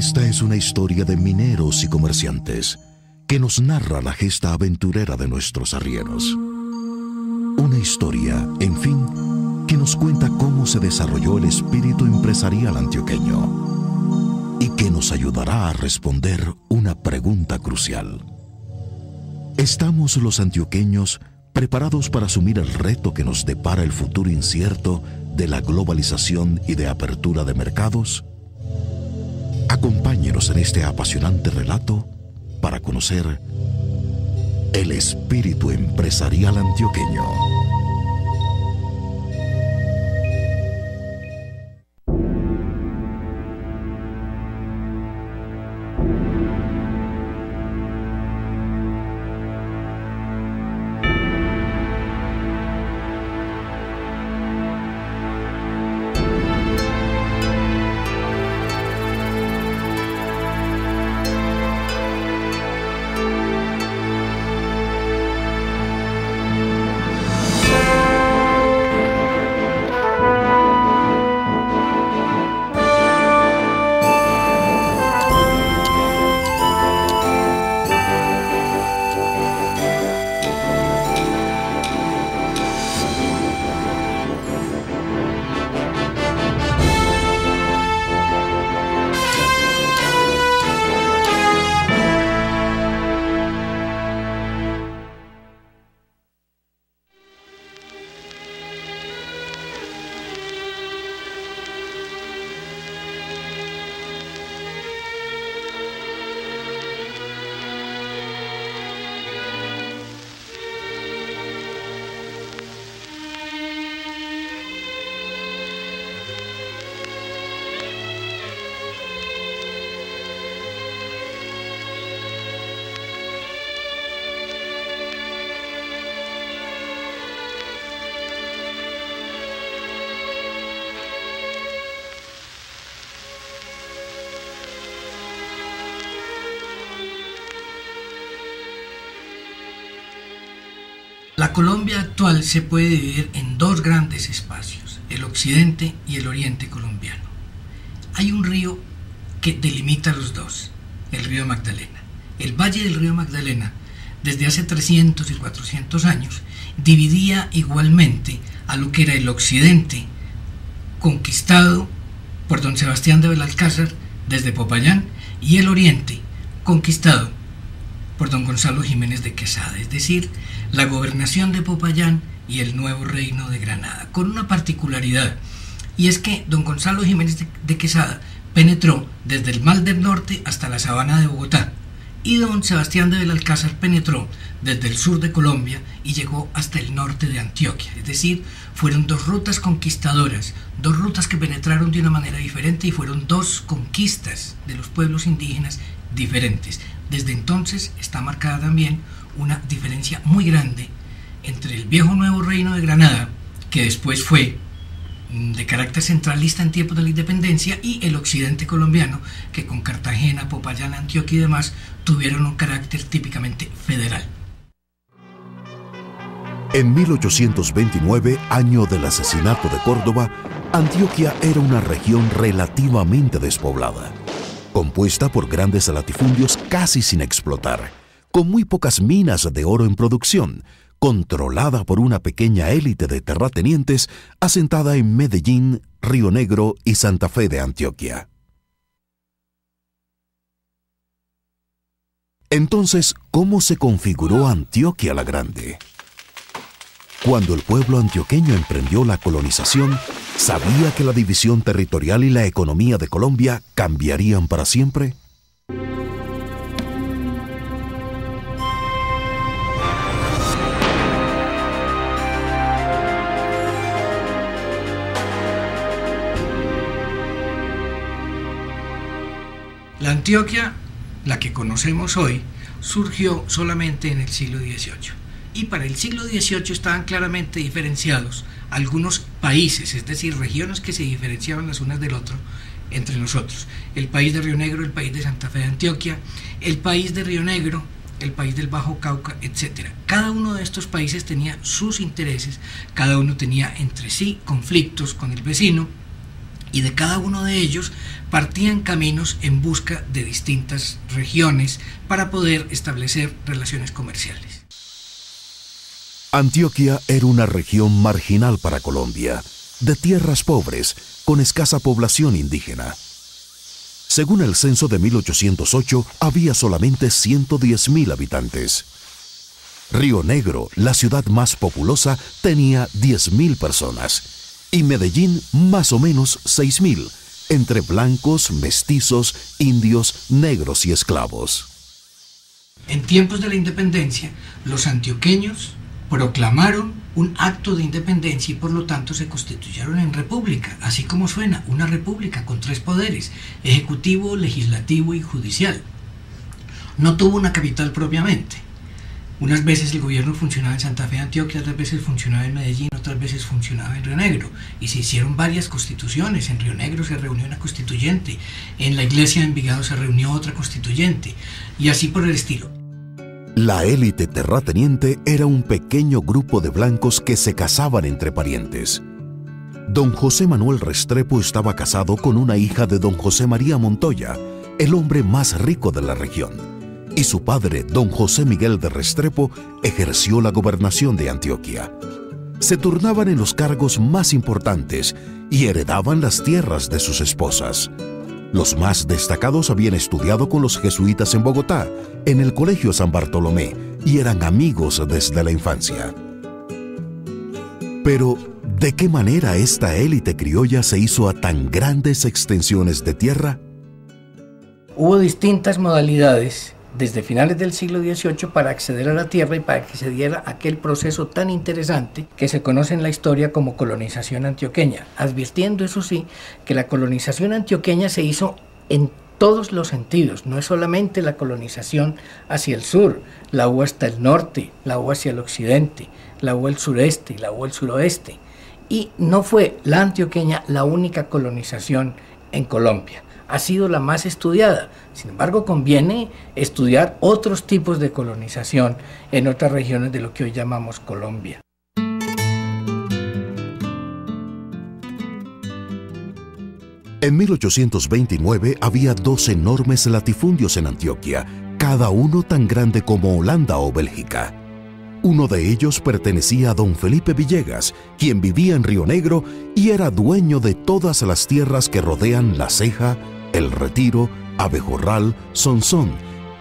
Esta es una historia de mineros y comerciantes que nos narra la gesta aventurera de nuestros arrieros. Una historia, en fin, que nos cuenta cómo se desarrolló el espíritu empresarial antioqueño y que nos ayudará a responder una pregunta crucial. ¿Estamos los antioqueños preparados para asumir el reto que nos depara el futuro incierto de la globalización y de apertura de mercados? Acompáñenos en este apasionante relato para conocer el espíritu empresarial antioqueño. Colombia actual se puede dividir en dos grandes espacios, el occidente y el oriente colombiano. Hay un río que delimita los dos, el río Magdalena. El valle del río Magdalena, desde hace 300 y 400 años, dividía igualmente a lo que era el occidente, conquistado por don Sebastián de Belalcázar desde Popayán, y el oriente, conquistado por don Gonzalo Jiménez de Quesada, es decir, la gobernación de Popayán y el nuevo reino de Granada, con una particularidad, y es que don Gonzalo Jiménez de Quesada penetró desde el Mal del Norte hasta la sabana de Bogotá, y don Sebastián de Belalcázar penetró desde el sur de Colombia y llegó hasta el norte de Antioquia. Es decir, fueron dos rutas conquistadoras, dos rutas que penetraron de una manera diferente y fueron dos conquistas de los pueblos indígenas diferentes. Desde entonces está marcada también una diferencia muy grande entre el viejo nuevo reino de Granada, que después fue mm, de carácter centralista en tiempos de la independencia, y el occidente colombiano, que con Cartagena, Popayán, Antioquia y demás tuvieron un carácter típicamente federal. En 1829, año del asesinato de Córdoba, Antioquia era una región relativamente despoblada compuesta por grandes latifundios casi sin explotar, con muy pocas minas de oro en producción, controlada por una pequeña élite de terratenientes asentada en Medellín, Río Negro y Santa Fe de Antioquia. Entonces, ¿cómo se configuró Antioquia la Grande? Cuando el pueblo antioqueño emprendió la colonización, ¿sabía que la división territorial y la economía de Colombia cambiarían para siempre? Antioquia, la que conocemos hoy, surgió solamente en el siglo XVIII y para el siglo XVIII estaban claramente diferenciados algunos países, es decir, regiones que se diferenciaban las unas del otro entre nosotros. El país de Río Negro, el país de Santa Fe de Antioquia, el país de Río Negro, el país del Bajo Cauca, etc. Cada uno de estos países tenía sus intereses, cada uno tenía entre sí conflictos con el vecino y de cada uno de ellos partían caminos en busca de distintas regiones para poder establecer relaciones comerciales. Antioquia era una región marginal para Colombia, de tierras pobres, con escasa población indígena. Según el censo de 1808, había solamente 110.000 habitantes. Río Negro, la ciudad más populosa, tenía 10.000 personas y Medellín más o menos 6.000, entre blancos, mestizos, indios, negros y esclavos. En tiempos de la independencia, los antioqueños proclamaron un acto de independencia y por lo tanto se constituyeron en república, así como suena, una república con tres poderes, ejecutivo, legislativo y judicial. No tuvo una capital propiamente, unas veces el gobierno funcionaba en Santa Fe, Antioquia, otras veces funcionaba en Medellín, otras veces funcionaba en Río Negro. Y se hicieron varias constituciones. En Río Negro se reunió una constituyente, en la iglesia de Envigado se reunió otra constituyente, y así por el estilo. La élite terrateniente era un pequeño grupo de blancos que se casaban entre parientes. Don José Manuel Restrepo estaba casado con una hija de don José María Montoya, el hombre más rico de la región y su padre, don José Miguel de Restrepo, ejerció la gobernación de Antioquia. Se turnaban en los cargos más importantes y heredaban las tierras de sus esposas. Los más destacados habían estudiado con los jesuitas en Bogotá, en el Colegio San Bartolomé, y eran amigos desde la infancia. Pero, ¿de qué manera esta élite criolla se hizo a tan grandes extensiones de tierra? Hubo distintas modalidades desde finales del siglo XVIII para acceder a la tierra y para que se diera aquel proceso tan interesante que se conoce en la historia como colonización antioqueña, advirtiendo eso sí que la colonización antioqueña se hizo en todos los sentidos, no es solamente la colonización hacia el sur, la hubo hasta el norte, la hubo hacia el occidente, la hubo el sureste, la hubo el suroeste, y no fue la antioqueña la única colonización en Colombia ha sido la más estudiada. Sin embargo, conviene estudiar otros tipos de colonización en otras regiones de lo que hoy llamamos Colombia. En 1829 había dos enormes latifundios en Antioquia, cada uno tan grande como Holanda o Bélgica. Uno de ellos pertenecía a don Felipe Villegas, quien vivía en Río Negro y era dueño de todas las tierras que rodean La Ceja, el Retiro, Abejorral, Sonsón,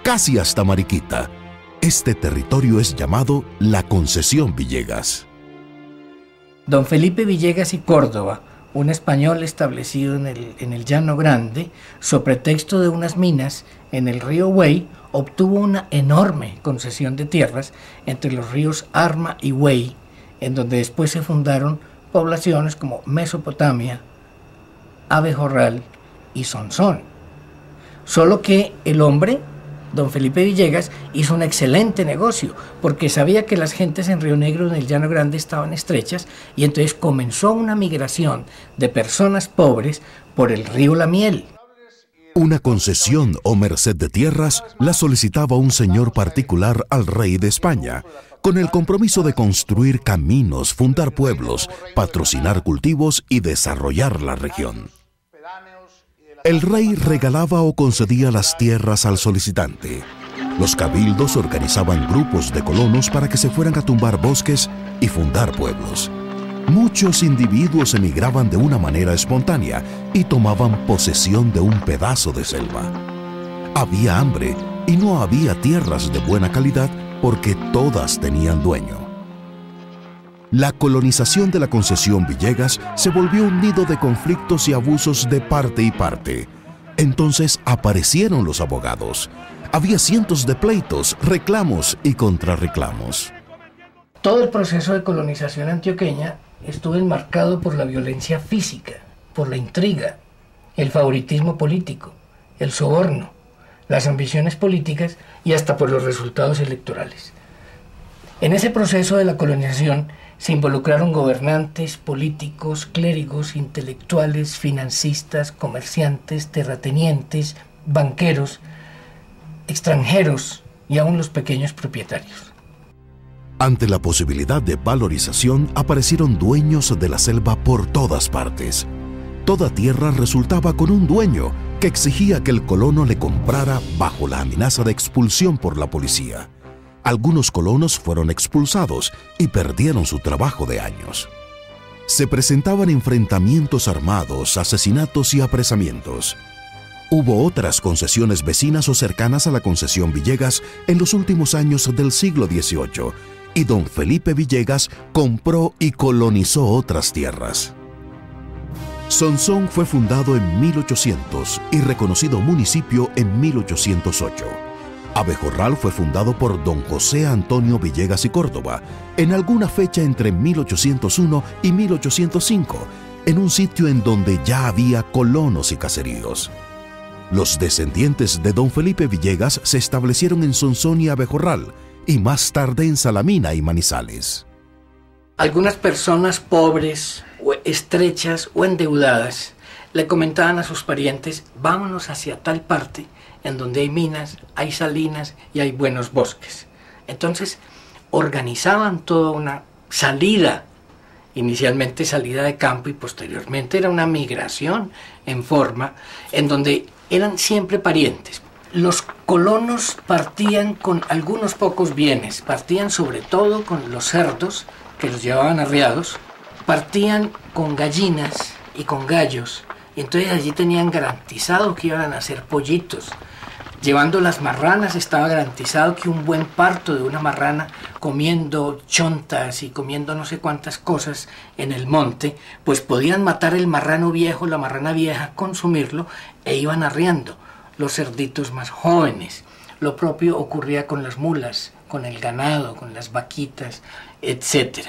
casi hasta Mariquita. Este territorio es llamado la Concesión Villegas. Don Felipe Villegas y Córdoba, un español establecido en el, en el Llano Grande, sobre pretexto de unas minas en el río Wey, obtuvo una enorme concesión de tierras entre los ríos Arma y Wey, en donde después se fundaron poblaciones como Mesopotamia, Abejorral, y Sonsón. Solo que el hombre, don Felipe Villegas, hizo un excelente negocio, porque sabía que las gentes en Río Negro, en el Llano Grande, estaban estrechas, y entonces comenzó una migración de personas pobres por el río La Miel. Una concesión o merced de tierras la solicitaba un señor particular al rey de España, con el compromiso de construir caminos, fundar pueblos, patrocinar cultivos y desarrollar la región. El rey regalaba o concedía las tierras al solicitante. Los cabildos organizaban grupos de colonos para que se fueran a tumbar bosques y fundar pueblos. Muchos individuos emigraban de una manera espontánea y tomaban posesión de un pedazo de selva. Había hambre y no había tierras de buena calidad porque todas tenían dueño la colonización de la concesión Villegas se volvió un nido de conflictos y abusos de parte y parte. Entonces aparecieron los abogados. Había cientos de pleitos, reclamos y contrarreclamos. Todo el proceso de colonización antioqueña estuvo enmarcado por la violencia física, por la intriga, el favoritismo político, el soborno, las ambiciones políticas y hasta por los resultados electorales. En ese proceso de la colonización, se involucraron gobernantes, políticos, clérigos, intelectuales, financistas, comerciantes, terratenientes, banqueros, extranjeros y aún los pequeños propietarios. Ante la posibilidad de valorización aparecieron dueños de la selva por todas partes Toda tierra resultaba con un dueño que exigía que el colono le comprara bajo la amenaza de expulsión por la policía. Algunos colonos fueron expulsados y perdieron su trabajo de años. Se presentaban enfrentamientos armados, asesinatos y apresamientos. Hubo otras concesiones vecinas o cercanas a la concesión Villegas en los últimos años del siglo XVIII, y don Felipe Villegas compró y colonizó otras tierras. Sonsón fue fundado en 1800 y reconocido municipio en 1808. Abejorral fue fundado por don José Antonio Villegas y Córdoba en alguna fecha entre 1801 y 1805, en un sitio en donde ya había colonos y caseríos. Los descendientes de don Felipe Villegas se establecieron en Sonsón y Abejorral y más tarde en Salamina y Manizales. Algunas personas pobres estrechas o endeudadas le comentaban a sus parientes, vámonos hacia tal parte en donde hay minas, hay salinas y hay buenos bosques. Entonces organizaban toda una salida, inicialmente salida de campo y posteriormente era una migración en forma, en donde eran siempre parientes. Los colonos partían con algunos pocos bienes, partían sobre todo con los cerdos que los llevaban arriados, partían con gallinas y con gallos, entonces allí tenían garantizado que iban a hacer pollitos. Llevando las marranas estaba garantizado que un buen parto de una marrana comiendo chontas y comiendo no sé cuántas cosas en el monte, pues podían matar el marrano viejo, la marrana vieja, consumirlo e iban arriando los cerditos más jóvenes. Lo propio ocurría con las mulas, con el ganado, con las vaquitas, etc.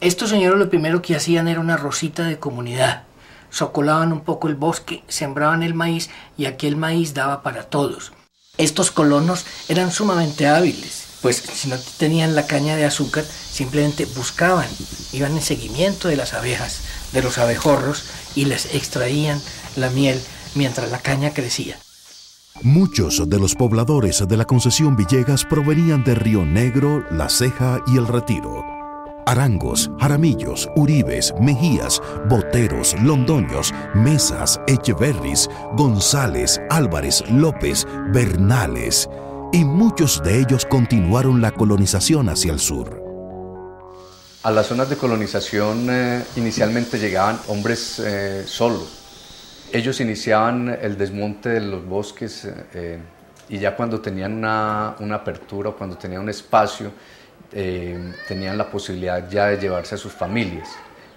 Estos señores lo primero que hacían era una rosita de comunidad. Socolaban un poco el bosque, sembraban el maíz y aquel maíz daba para todos. Estos colonos eran sumamente hábiles, pues si no tenían la caña de azúcar, simplemente buscaban, iban en seguimiento de las abejas, de los abejorros y les extraían la miel mientras la caña crecía. Muchos de los pobladores de la concesión Villegas provenían de Río Negro, La Ceja y El Retiro. Arangos, Jaramillos, Uribes, Mejías, Boteros, Londoños, Mesas, Echeverris, González, Álvarez, López, Bernales, y muchos de ellos continuaron la colonización hacia el sur. A las zonas de colonización eh, inicialmente llegaban hombres eh, solos, ellos iniciaban el desmonte de los bosques eh, y ya cuando tenían una, apertura o cuando tenían un espacio, eh, tenían la posibilidad ya de llevarse a sus familias.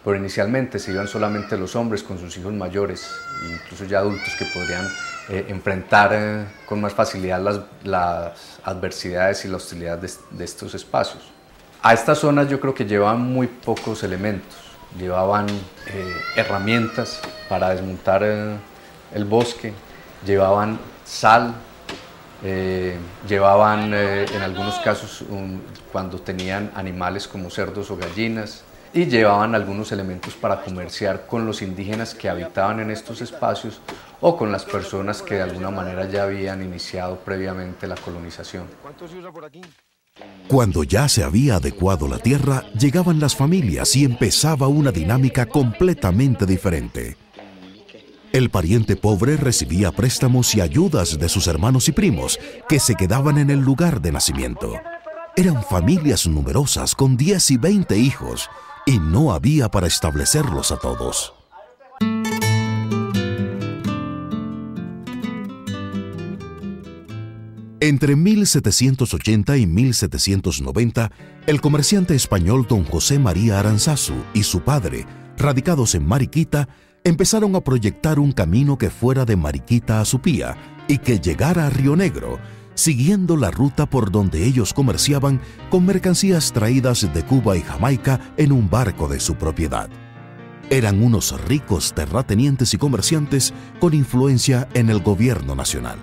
Pero inicialmente se iban solamente los hombres con sus hijos mayores, incluso ya adultos que podrían eh, enfrentar con más facilidad las, adversidades y la hostilidad de, estos espacios. A estas zonas yo creo que llevaban muy pocos elementos llevaban eh, herramientas para desmontar eh, el bosque, llevaban sal, eh, llevaban en algunos casos cuando tenían animales como cerdos o gallinas y llevaban algunos elementos para comerciar con los indígenas que habitaban en estos espacios o con las personas que de alguna manera ya habían iniciado previamente la colonización. Cuando ya se había adecuado la tierra, llegaban las familias y empezaba una dinámica completamente diferente. El pariente pobre recibía préstamos y ayudas de sus hermanos y primos, que se quedaban en el lugar de nacimiento. Eran familias numerosas con 10 y 20 hijos, y no había para establecerlos a todos. Entre 1780 y 1790, el comerciante español don José María Aranzazu y su padre, radicados en Mariquita, empezaron a proyectar un camino que fuera de Mariquita a Supía y que llegara a Río Negro, siguiendo la ruta por donde ellos comerciaban con mercancías traídas de Cuba y Jamaica en un barco de su propiedad. Eran unos ricos terratenientes y comerciantes con influencia en el gobierno nacional.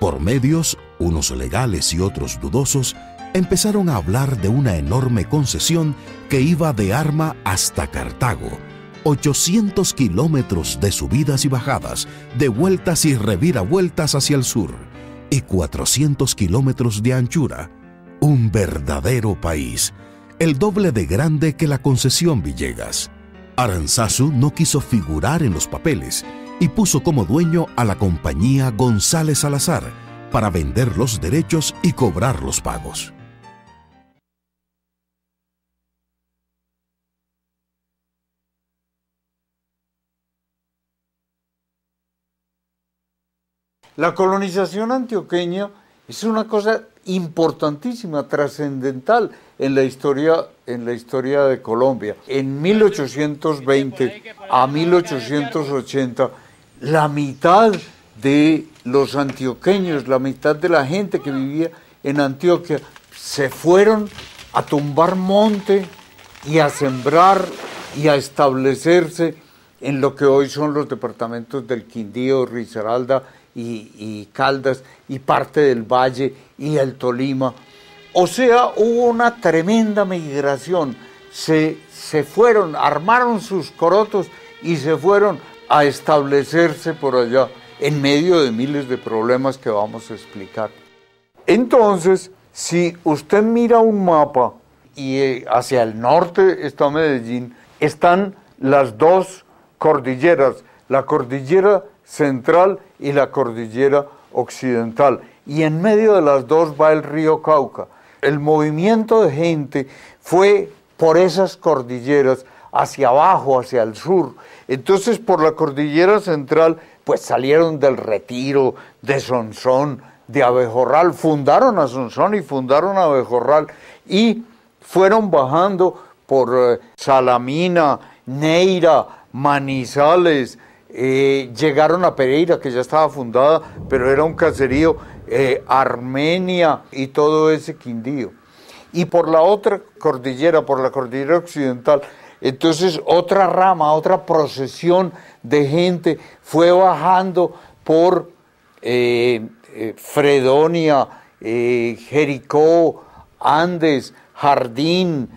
Por medios, unos legales y otros dudosos, empezaron a hablar de una enorme concesión que iba de Arma hasta Cartago, 800 kilómetros de subidas y bajadas, de vueltas y reviravueltas hacia el sur, y 400 kilómetros de anchura. Un verdadero país, el doble de grande que la concesión Villegas. Aranzazu no quiso figurar en los papeles y puso como dueño a la compañía González Salazar para vender los derechos y cobrar los pagos. La colonización antioqueña es una cosa importantísima, trascendental en la historia en la historia de Colombia. En 1820 a 1880 la mitad de los antioqueños, la mitad de la gente que vivía en Antioquia se fueron a tumbar monte y a sembrar y a establecerse en lo que hoy son los departamentos del Quindío, Risaralda y, Caldas y parte del Valle y el Tolima. O sea, hubo una tremenda migración. Se, se fueron, armaron sus corotos y se fueron a establecerse por allá en medio de miles de problemas que vamos a explicar. Entonces, si usted mira un mapa y eh, hacia el norte está Medellín, están las dos cordilleras, la cordillera central y la cordillera occidental. Y en medio de las dos va el río Cauca. El movimiento de gente fue por esas cordilleras hacia abajo, hacia el sur. Entonces por la cordillera central pues salieron del retiro, de Sonsón, de Abejorral, fundaron a Sonsón y fundaron a Abejorral y fueron bajando por eh, Salamina, Neira, Manizales, eh, llegaron a Pereira, que ya estaba fundada, pero era un caserío, eh, Armenia y todo ese Quindío. Y por la otra cordillera, por la cordillera occidental, entonces otra rama, otra procesión de gente fue bajando por eh, Fredonia, Jericó, Andes, Jardín,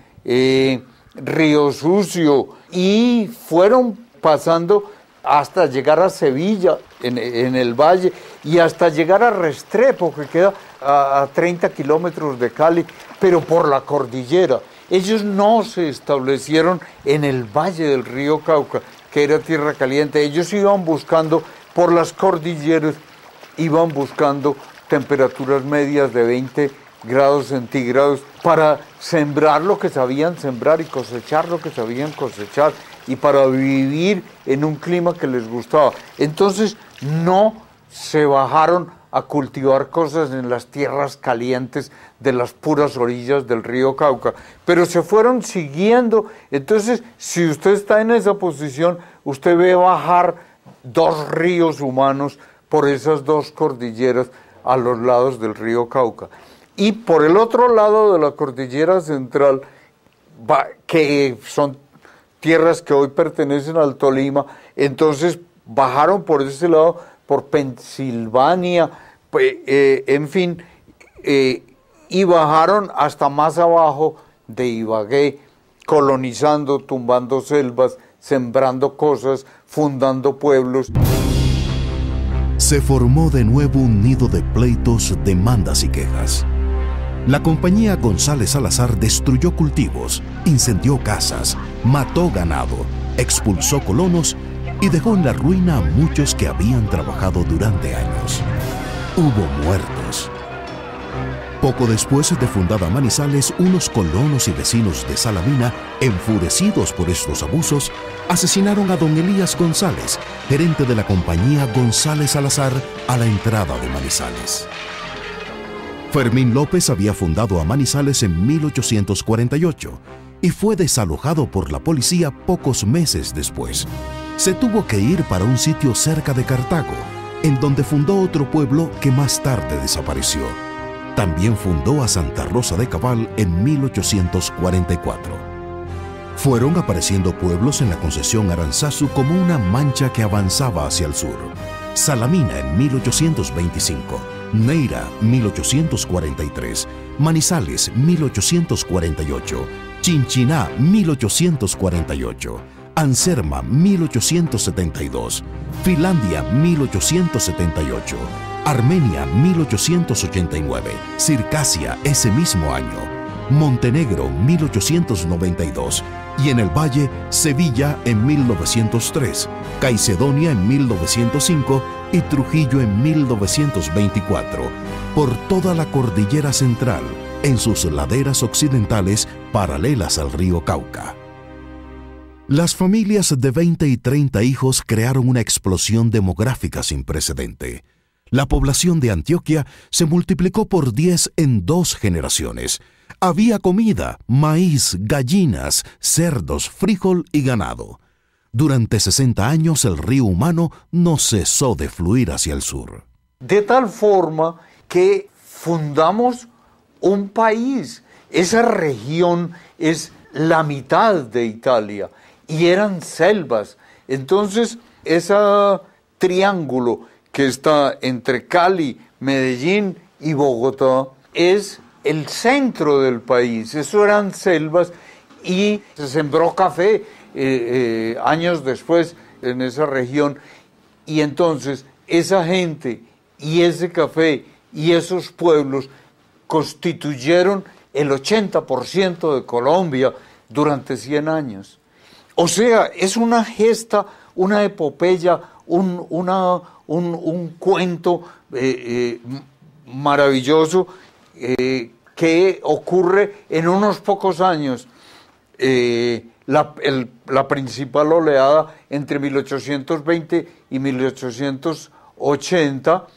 Río Sucio, y fueron pasando hasta llegar a Sevilla, en, el valle, y hasta llegar a Restrepo, que queda a, 30 kilómetros de Cali, pero por la cordillera. Ellos no se establecieron en el valle del río Cauca, que era tierra caliente. Ellos iban buscando por las cordilleras, iban buscando temperaturas medias de 20 grados centígrados para sembrar lo que sabían sembrar y cosechar lo que sabían cosechar y para vivir en un clima que les gustaba. Entonces no se bajaron a cultivar cosas en las tierras calientes de las puras orillas del río Cauca, pero se fueron siguiendo. Entonces, si usted está en esa posición, usted ve bajar dos ríos humanos por esas dos cordilleras a los lados del río Cauca. Y por el otro lado de la cordillera central, que son tierras que hoy pertenecen al Tolima, entonces bajaron por ese lado, por Pensilvania, eh, en fin, eh, y bajaron hasta más abajo de Ibagué, colonizando, tumbando selvas, sembrando cosas, fundando pueblos. Se formó de nuevo un nido de pleitos, demandas y quejas. La compañía González Salazar destruyó cultivos, incendió casas, mató ganado, expulsó colonos y dejó en la ruina a muchos que habían trabajado durante años. Hubo muertos. Poco después de fundada Manizales, unos colonos y vecinos de Salamina, enfurecidos por estos abusos, asesinaron a don Elías González, gerente de la compañía González Salazar, a la entrada de Manizales. Fermín López había fundado a Manizales en 1848 y fue desalojado por la policía pocos meses después. Se tuvo que ir para un sitio cerca de Cartago, en donde fundó otro pueblo que más tarde desapareció. También fundó a Santa Rosa de Cabal en 1844. Fueron apareciendo pueblos en la concesión Aranzazu como una mancha que avanzaba hacia el sur. Salamina en 1825 Neira 1843, Manizales 1848, Chinchiná 1848, Anserma 1872, Finlandia 1878, Armenia 1889, Circasia ese mismo año, Montenegro 1892, y en el Valle, Sevilla en 1903, Caicedonia en 1905 y Trujillo en 1924, por toda la cordillera central, en sus laderas occidentales paralelas al río Cauca. Las familias de 20 y 30 hijos crearon una explosión demográfica sin precedente. La población de Antioquia se multiplicó por 10 en dos generaciones. Había comida, maíz, gallinas, cerdos, frijol y ganado. Durante 60 años el río humano no cesó de fluir hacia el sur. De tal forma que fundamos un país. Esa región es la mitad de Italia y eran selvas. Entonces, ese triángulo que está entre Cali, Medellín y Bogotá es el centro del país. Eso eran selvas y se sembró café eh, eh, años después en esa región. Y entonces esa gente y ese café y esos pueblos constituyeron el 80% de Colombia durante 100 años. O sea, es una gesta, una epopeya, un, una, un, cuento eh, maravilloso que ocurre en unos pocos años. La, la, principal oleada entre 1820 y 1880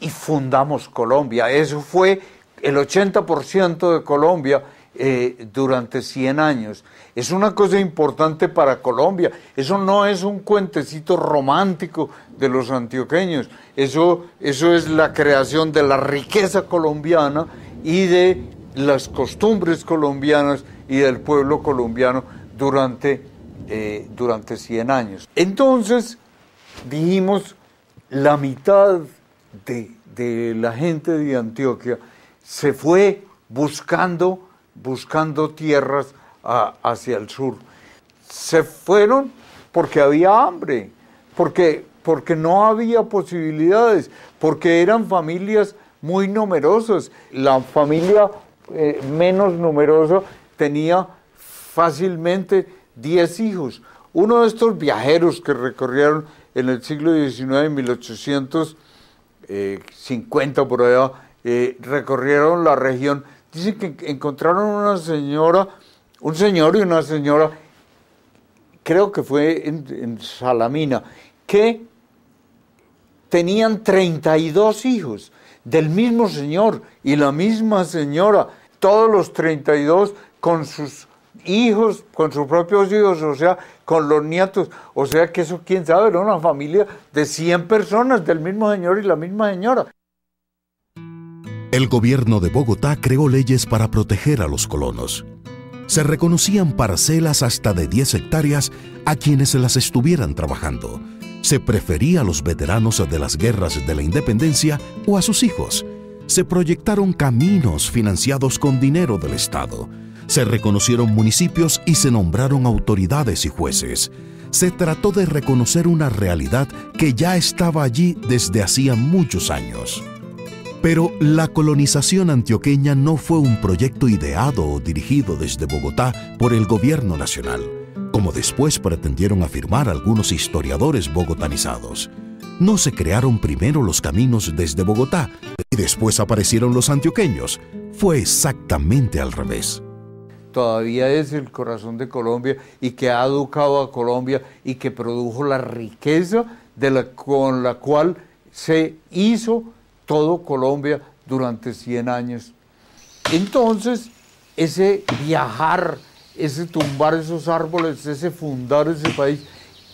y fundamos Colombia. Eso fue el 80% de Colombia eh, durante 100 años. Es una cosa importante para Colombia. Eso no es un cuentecito romántico de los antioqueños. Eso, eso es la creación de la riqueza colombiana y de las costumbres colombianas y del pueblo colombiano durante, eh, durante 100 años. Entonces, dijimos, la mitad de, de la gente de Antioquia se fue buscando buscando tierras hacia el sur. Se fueron porque había hambre, porque, porque no había posibilidades, porque eran familias muy numerosas. La familia eh, menos numerosa tenía fácilmente 10 hijos. Uno de estos viajeros que recorrieron en el siglo XIX, en 1850 por allá, eh, recorrieron la región Dice que encontraron una señora, un señor y una señora, creo que fue en, Salamina, que tenían 32 hijos del mismo señor y la misma señora, todos los 32 con sus hijos, con sus propios hijos, o sea, con los nietos, o sea que eso, quién sabe, era una familia de 100 personas del mismo señor y la misma señora. El gobierno de Bogotá creó leyes para proteger a los colonos. Se reconocían parcelas hasta de 10 hectáreas a quienes las estuvieran trabajando. Se prefería a los veteranos de las guerras de la independencia o a sus hijos. Se proyectaron caminos financiados con dinero del Estado. Se reconocieron municipios y se nombraron autoridades y jueces. Se trató de reconocer una realidad que ya estaba allí desde hacía muchos años. Pero la colonización antioqueña no fue un proyecto ideado o dirigido desde Bogotá por el gobierno nacional, como después pretendieron afirmar algunos historiadores bogotanizados. No se crearon primero los caminos desde Bogotá y después aparecieron los antioqueños. Fue exactamente al revés todavía es el corazón de Colombia y que ha educado a Colombia y que produjo la riqueza con la cual se hizo todo Colombia durante 100 años. Entonces, ese viajar, ese tumbar esos árboles, ese fundar ese país,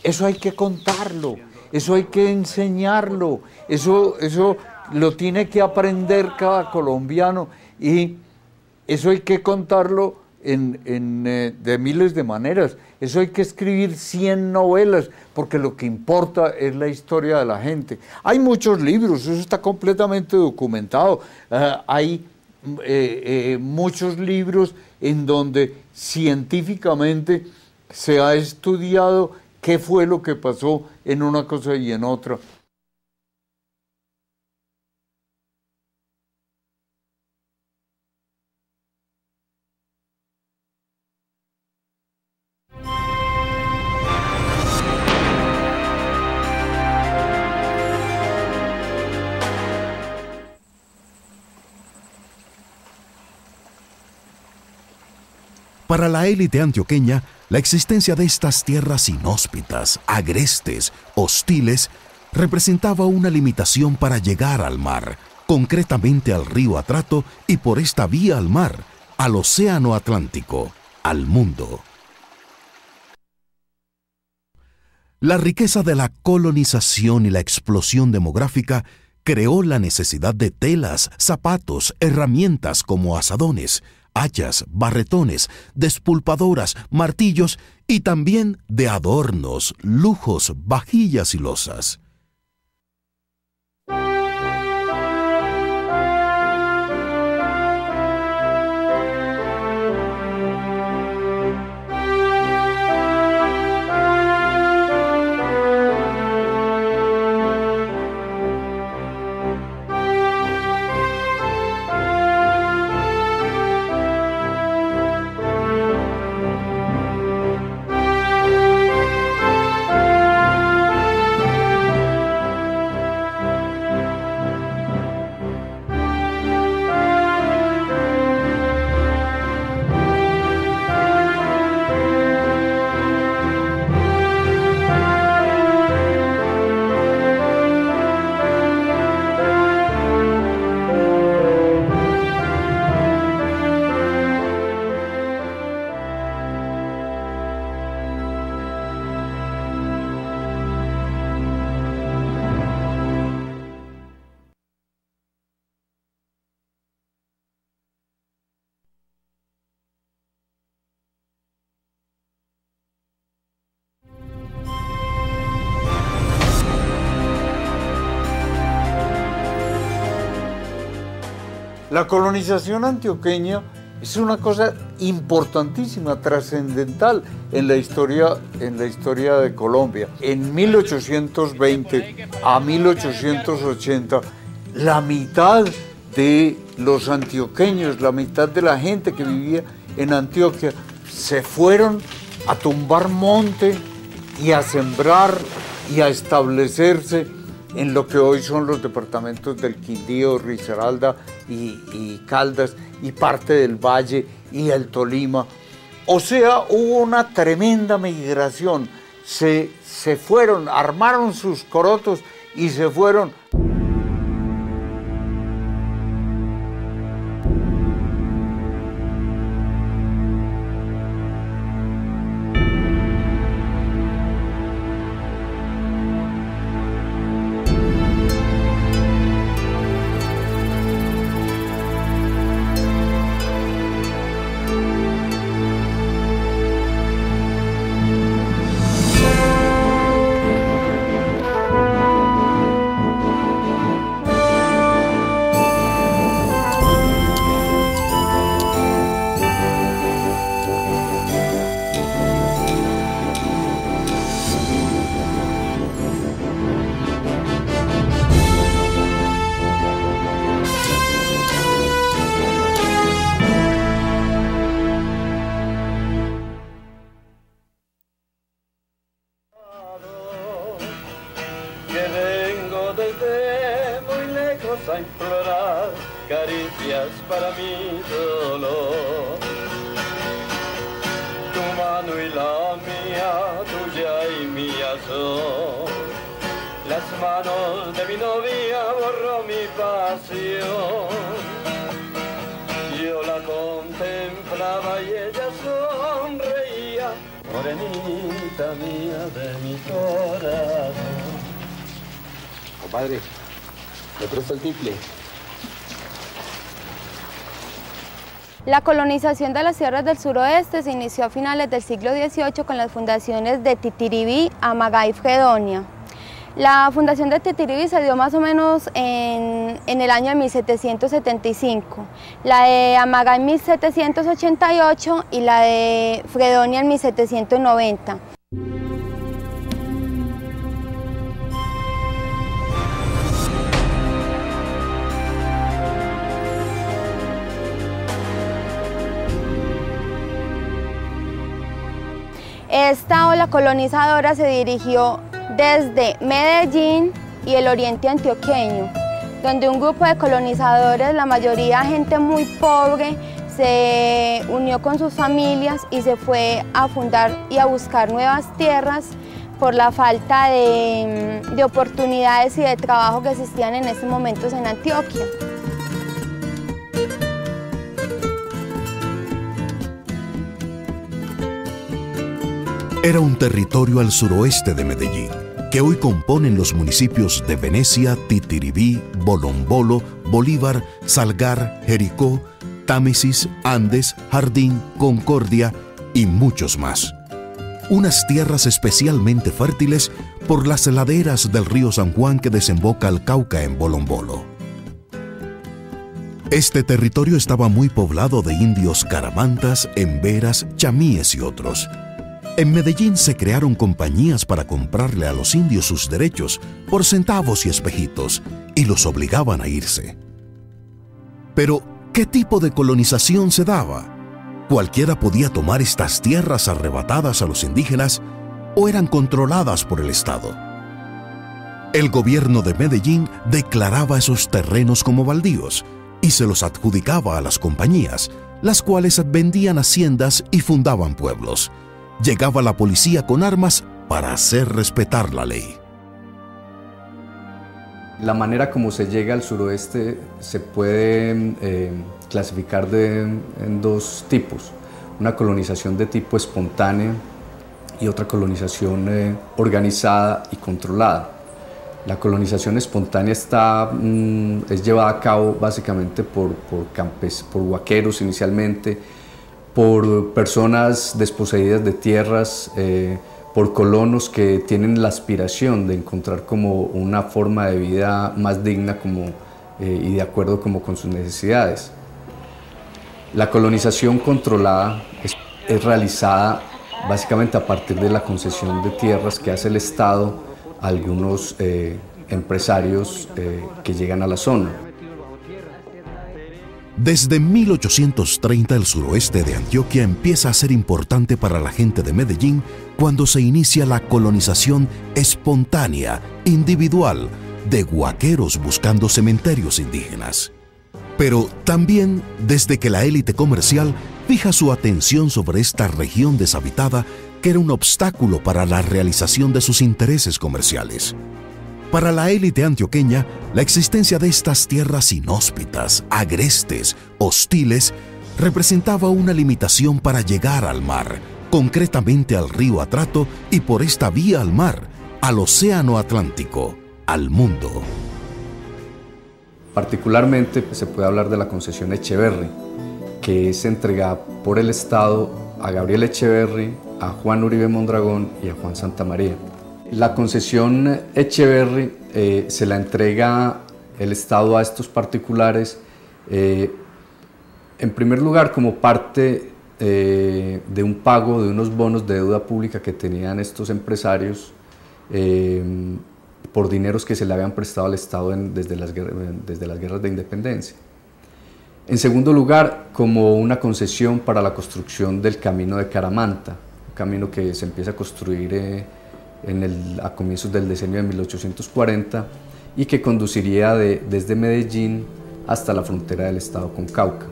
eso hay que contarlo, eso hay que enseñarlo, eso, eso lo tiene que aprender cada colombiano y eso hay que contarlo en, eh, de miles de maneras. Eso hay que escribir 100 novelas, porque lo que importa es la historia de la gente. Hay muchos libros, eso está completamente documentado. Ah, hay eh, eh, muchos libros en donde científicamente se ha estudiado qué fue lo que pasó en una cosa y en otra. Para la élite antioqueña, la existencia de estas tierras inhóspitas, agrestes, hostiles, representaba una limitación para llegar al mar, concretamente al río Atrato y por esta vía al mar, al Océano Atlántico, al mundo. La riqueza de la colonización y la explosión demográfica creó la necesidad de telas, zapatos, herramientas como asadones, hachas, barretones, despulpadoras, martillos y también de adornos, lujos, vajillas y losas. La colonización antioqueña es una cosa importantísima, trascendental en la historia en la historia de Colombia. En 1820 a 1880 la mitad de los antioqueños, la mitad de la gente que vivía en Antioquia se fueron a tumbar monte y a sembrar y a establecerse en lo que hoy son los departamentos del Quindío, Risaralda y, Caldas y parte del Valle y el Tolima. O sea, hubo una tremenda migración. Se, se fueron, armaron sus corotos y se fueron colonización de las tierras del suroeste se inició a finales del siglo XVIII con las fundaciones de Titiribí, Amagá y Fredonia. La fundación de Titiribí se dio más o menos en, el año 1775, la de Amagá en 1788 y la de Fredonia en 1790. Ola colonizadora se dirigió desde Medellín y el oriente antioqueño, donde un grupo de colonizadores, la mayoría gente muy pobre, se unió con sus familias y se fue a fundar y a buscar nuevas tierras por la falta de, de oportunidades y de trabajo que existían en estos momentos en Antioquia. Era un territorio al suroeste de Medellín, que hoy componen los municipios de Venecia, Titiribí, Bolombolo, Bolívar, Salgar, Jericó, Támesis, Andes, Jardín, Concordia y muchos más. Unas tierras especialmente fértiles por las laderas del río San Juan que desemboca al Cauca en Bolombolo. Este territorio estaba muy poblado de indios caramantas, emberas, chamíes y otros en Medellín se crearon compañías para comprarle a los indios sus derechos por centavos y espejitos y los obligaban a irse. Pero, ¿qué tipo de colonización se daba? ¿Cualquiera podía tomar estas tierras arrebatadas a los indígenas o eran controladas por el Estado? El gobierno de Medellín declaraba esos terrenos como baldíos y se los adjudicaba a las compañías, las cuales vendían haciendas y fundaban pueblos llegaba la policía con armas para hacer respetar la ley. La manera como se llega al suroeste se puede eh, clasificar en dos tipos. Una colonización de tipo espontánea y otra colonización eh, organizada y controlada. La colonización espontánea está, mm, es llevada a cabo básicamente por, por, campes, por huaqueros inicialmente, por personas desposeídas de tierras, eh, por colonos que tienen la aspiración de encontrar como una forma de vida más digna como, eh, y de acuerdo como con sus necesidades. La colonización controlada es, realizada básicamente a partir de la concesión de tierras que hace el Estado a algunos eh, empresarios que llegan a la zona. Desde 1830 el suroeste de Antioquia empieza a ser importante para la gente de Medellín cuando se inicia la colonización espontánea, individual, de guaqueros buscando cementerios indígenas. Pero también desde que la élite comercial fija su atención sobre esta región deshabitada que era un obstáculo para la realización de sus intereses comerciales. Para la élite antioqueña, la existencia de estas tierras inhóspitas, agrestes, hostiles, representaba una limitación para llegar al mar, concretamente al río Atrato y por esta vía al mar, al Océano Atlántico, al mundo. Particularmente se puede hablar de la concesión Echeverry, que es entregada por el Estado a Gabriel Echeverry, a Juan Uribe Mondragón y a Juan Santa María. La concesión Echeverry eh, se la entrega el Estado a estos particulares, eh, en primer lugar como parte eh, de un pago de unos bonos de deuda pública que tenían estos empresarios por dineros que se le habían prestado al Estado desde, las, desde las guerras de independencia. En segundo lugar, como una concesión para la construcción del camino de Caramanta, un camino que se empieza a construir a comienzos del decenio de 1840 y que conduciría desde Medellín hasta la frontera del estado con Cauca.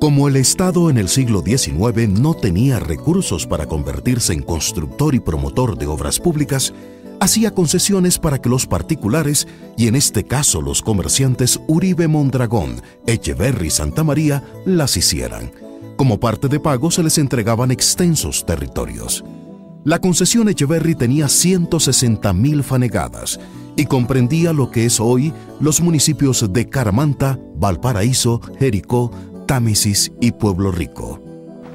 Como el Estado en el siglo XIX no tenía recursos para convertirse en constructor y promotor de obras públicas, hacía concesiones para que los particulares, y en este caso los comerciantes Uribe Mondragón, Echeverry y Santa María, las hicieran. Como parte de pago se les entregaban extensos territorios. La concesión Echeverry tenía 160.000 fanegadas y comprendía lo que es hoy los municipios de Caramanta, Valparaíso, Jericó, Támesis y Pueblo Rico.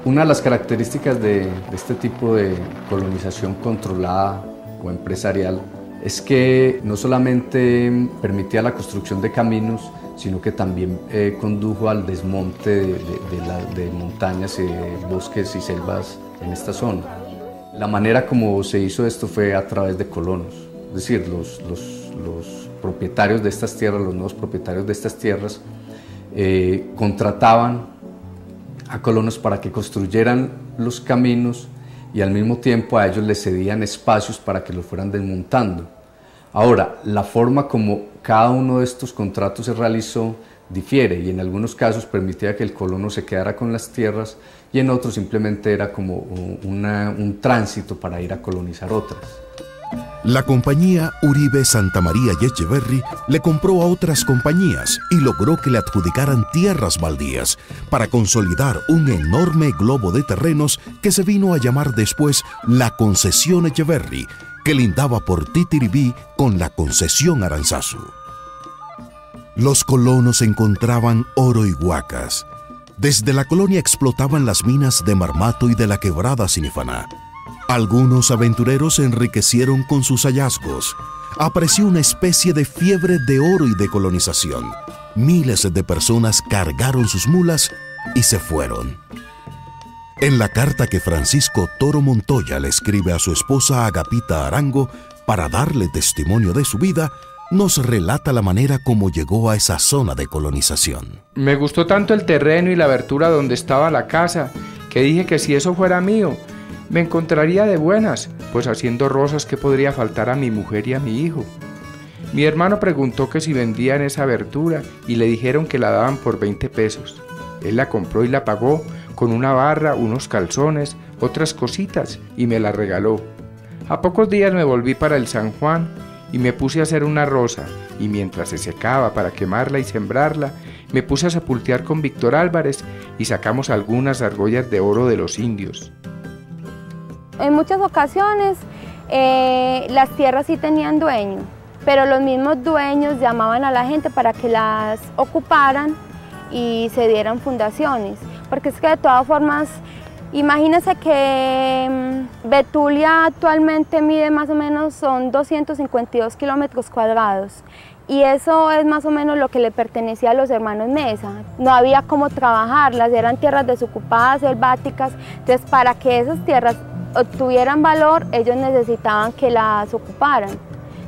Una de las características de, este tipo de colonización controlada o empresarial es que no solamente permitía la construcción de caminos, sino que también eh, condujo al desmonte de, de montañas, y bosques y selvas en esta zona. La manera como se hizo esto fue a través de colonos, es decir, los, propietarios de estas tierras, los nuevos propietarios de estas tierras, eh, contrataban a colonos para que construyeran los caminos y al mismo tiempo a ellos les cedían espacios para que los fueran desmontando. Ahora, la forma como cada uno de estos contratos se realizó difiere y en algunos casos permitía que el colono se quedara con las tierras y en otros simplemente era como un tránsito para ir a colonizar otras. La compañía Uribe Santa María y Echeverry le compró a otras compañías y logró que le adjudicaran tierras baldías para consolidar un enorme globo de terrenos que se vino a llamar después la concesión Echeverry, que lindaba por Titiribí con la concesión Aranzazu. Los colonos encontraban oro y huacas. Desde la colonia explotaban las minas de Marmato y de la quebrada Sinifaná. Algunos aventureros se enriquecieron con sus hallazgos. Apareció una especie de fiebre de oro y de colonización. Miles de personas cargaron sus mulas y se fueron. En la carta que Francisco Toro Montoya le escribe a su esposa Agapita Arango para darle testimonio de su vida, nos relata la manera como llegó a esa zona de colonización. Me gustó tanto el terreno y la abertura donde estaba la casa, que dije que si eso fuera mío, me encontraría de buenas, pues haciendo rosas que podría faltar a mi mujer y a mi hijo. Mi hermano preguntó que si vendían esa abertura y le dijeron que la daban por 20 pesos. Él la compró y la pagó con una barra, unos calzones, otras cositas y me la regaló. A pocos días me volví para el San Juan y me puse a hacer una rosa, y mientras se secaba para quemarla y sembrarla, me puse a sepultear con Víctor Álvarez y sacamos algunas argollas de oro de los indios. En muchas ocasiones eh, las tierras sí tenían dueño, pero los mismos dueños llamaban a la gente para que las ocuparan y se dieran fundaciones, porque es que de todas formas Imagínense que mm, Betulia actualmente mide más o menos son 252 kilómetros cuadrados y eso es más o menos lo que le pertenecía a los hermanos Mesa. No había cómo trabajarlas, eran tierras desocupadas, selváticas, entonces para que esas tierras obtuvieran valor ellos necesitaban que las ocuparan.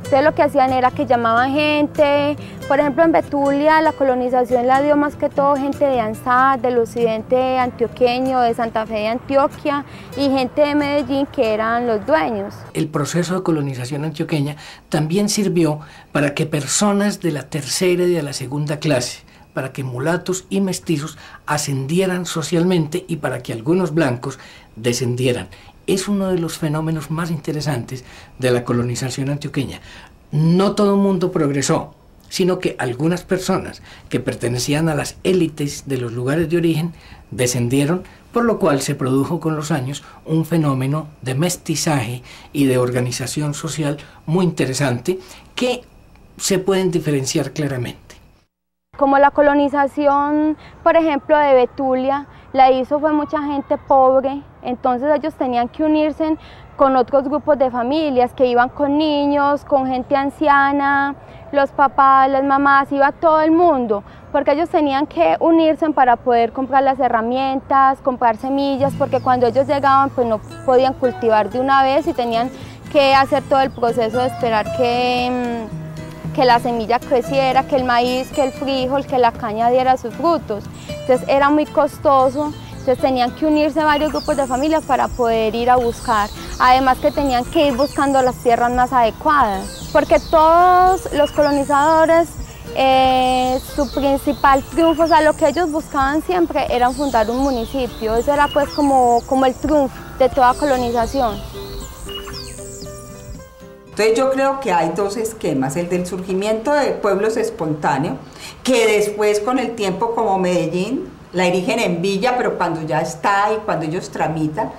Entonces lo que hacían era que llamaban gente, por ejemplo en Betulia la colonización la dio más que todo gente de Ansat, del occidente antioqueño, de Santa Fe de Antioquia y gente de Medellín que eran los dueños. El proceso de colonización antioqueña también sirvió para que personas de la tercera y de la segunda clase, para que mulatos y mestizos ascendieran socialmente y para que algunos blancos descendieran es uno de los fenómenos más interesantes de la colonización antioqueña. No todo el mundo progresó, sino que algunas personas que pertenecían a las élites de los lugares de origen descendieron, por lo cual se produjo con los años un fenómeno de mestizaje y de organización social muy interesante que se pueden diferenciar claramente. Como la colonización, por ejemplo, de Betulia, la hizo fue mucha gente pobre, entonces ellos tenían que unirse con otros grupos de familias que iban con niños, con gente anciana, los papás, las mamás, iba todo el mundo, porque ellos tenían que unirse para poder comprar las herramientas, comprar semillas, porque cuando ellos llegaban pues no podían cultivar de una vez y tenían que hacer todo el proceso de esperar que, mm, que la semilla creciera, que el maíz, que el frijol, que la caña diera sus frutos. Entonces era muy costoso entonces tenían que unirse varios grupos de familias para poder ir a buscar. Además que tenían que ir buscando las tierras más adecuadas. Porque todos los colonizadores, eh, su principal triunfo, o sea, lo que ellos buscaban siempre era fundar un municipio. Ese era pues como, como el triunfo de toda colonización. Entonces yo creo que hay dos esquemas, el del surgimiento de pueblos espontáneos, que después con el tiempo como Medellín la erigen en villa, pero cuando ya está y cuando ellos tramitan,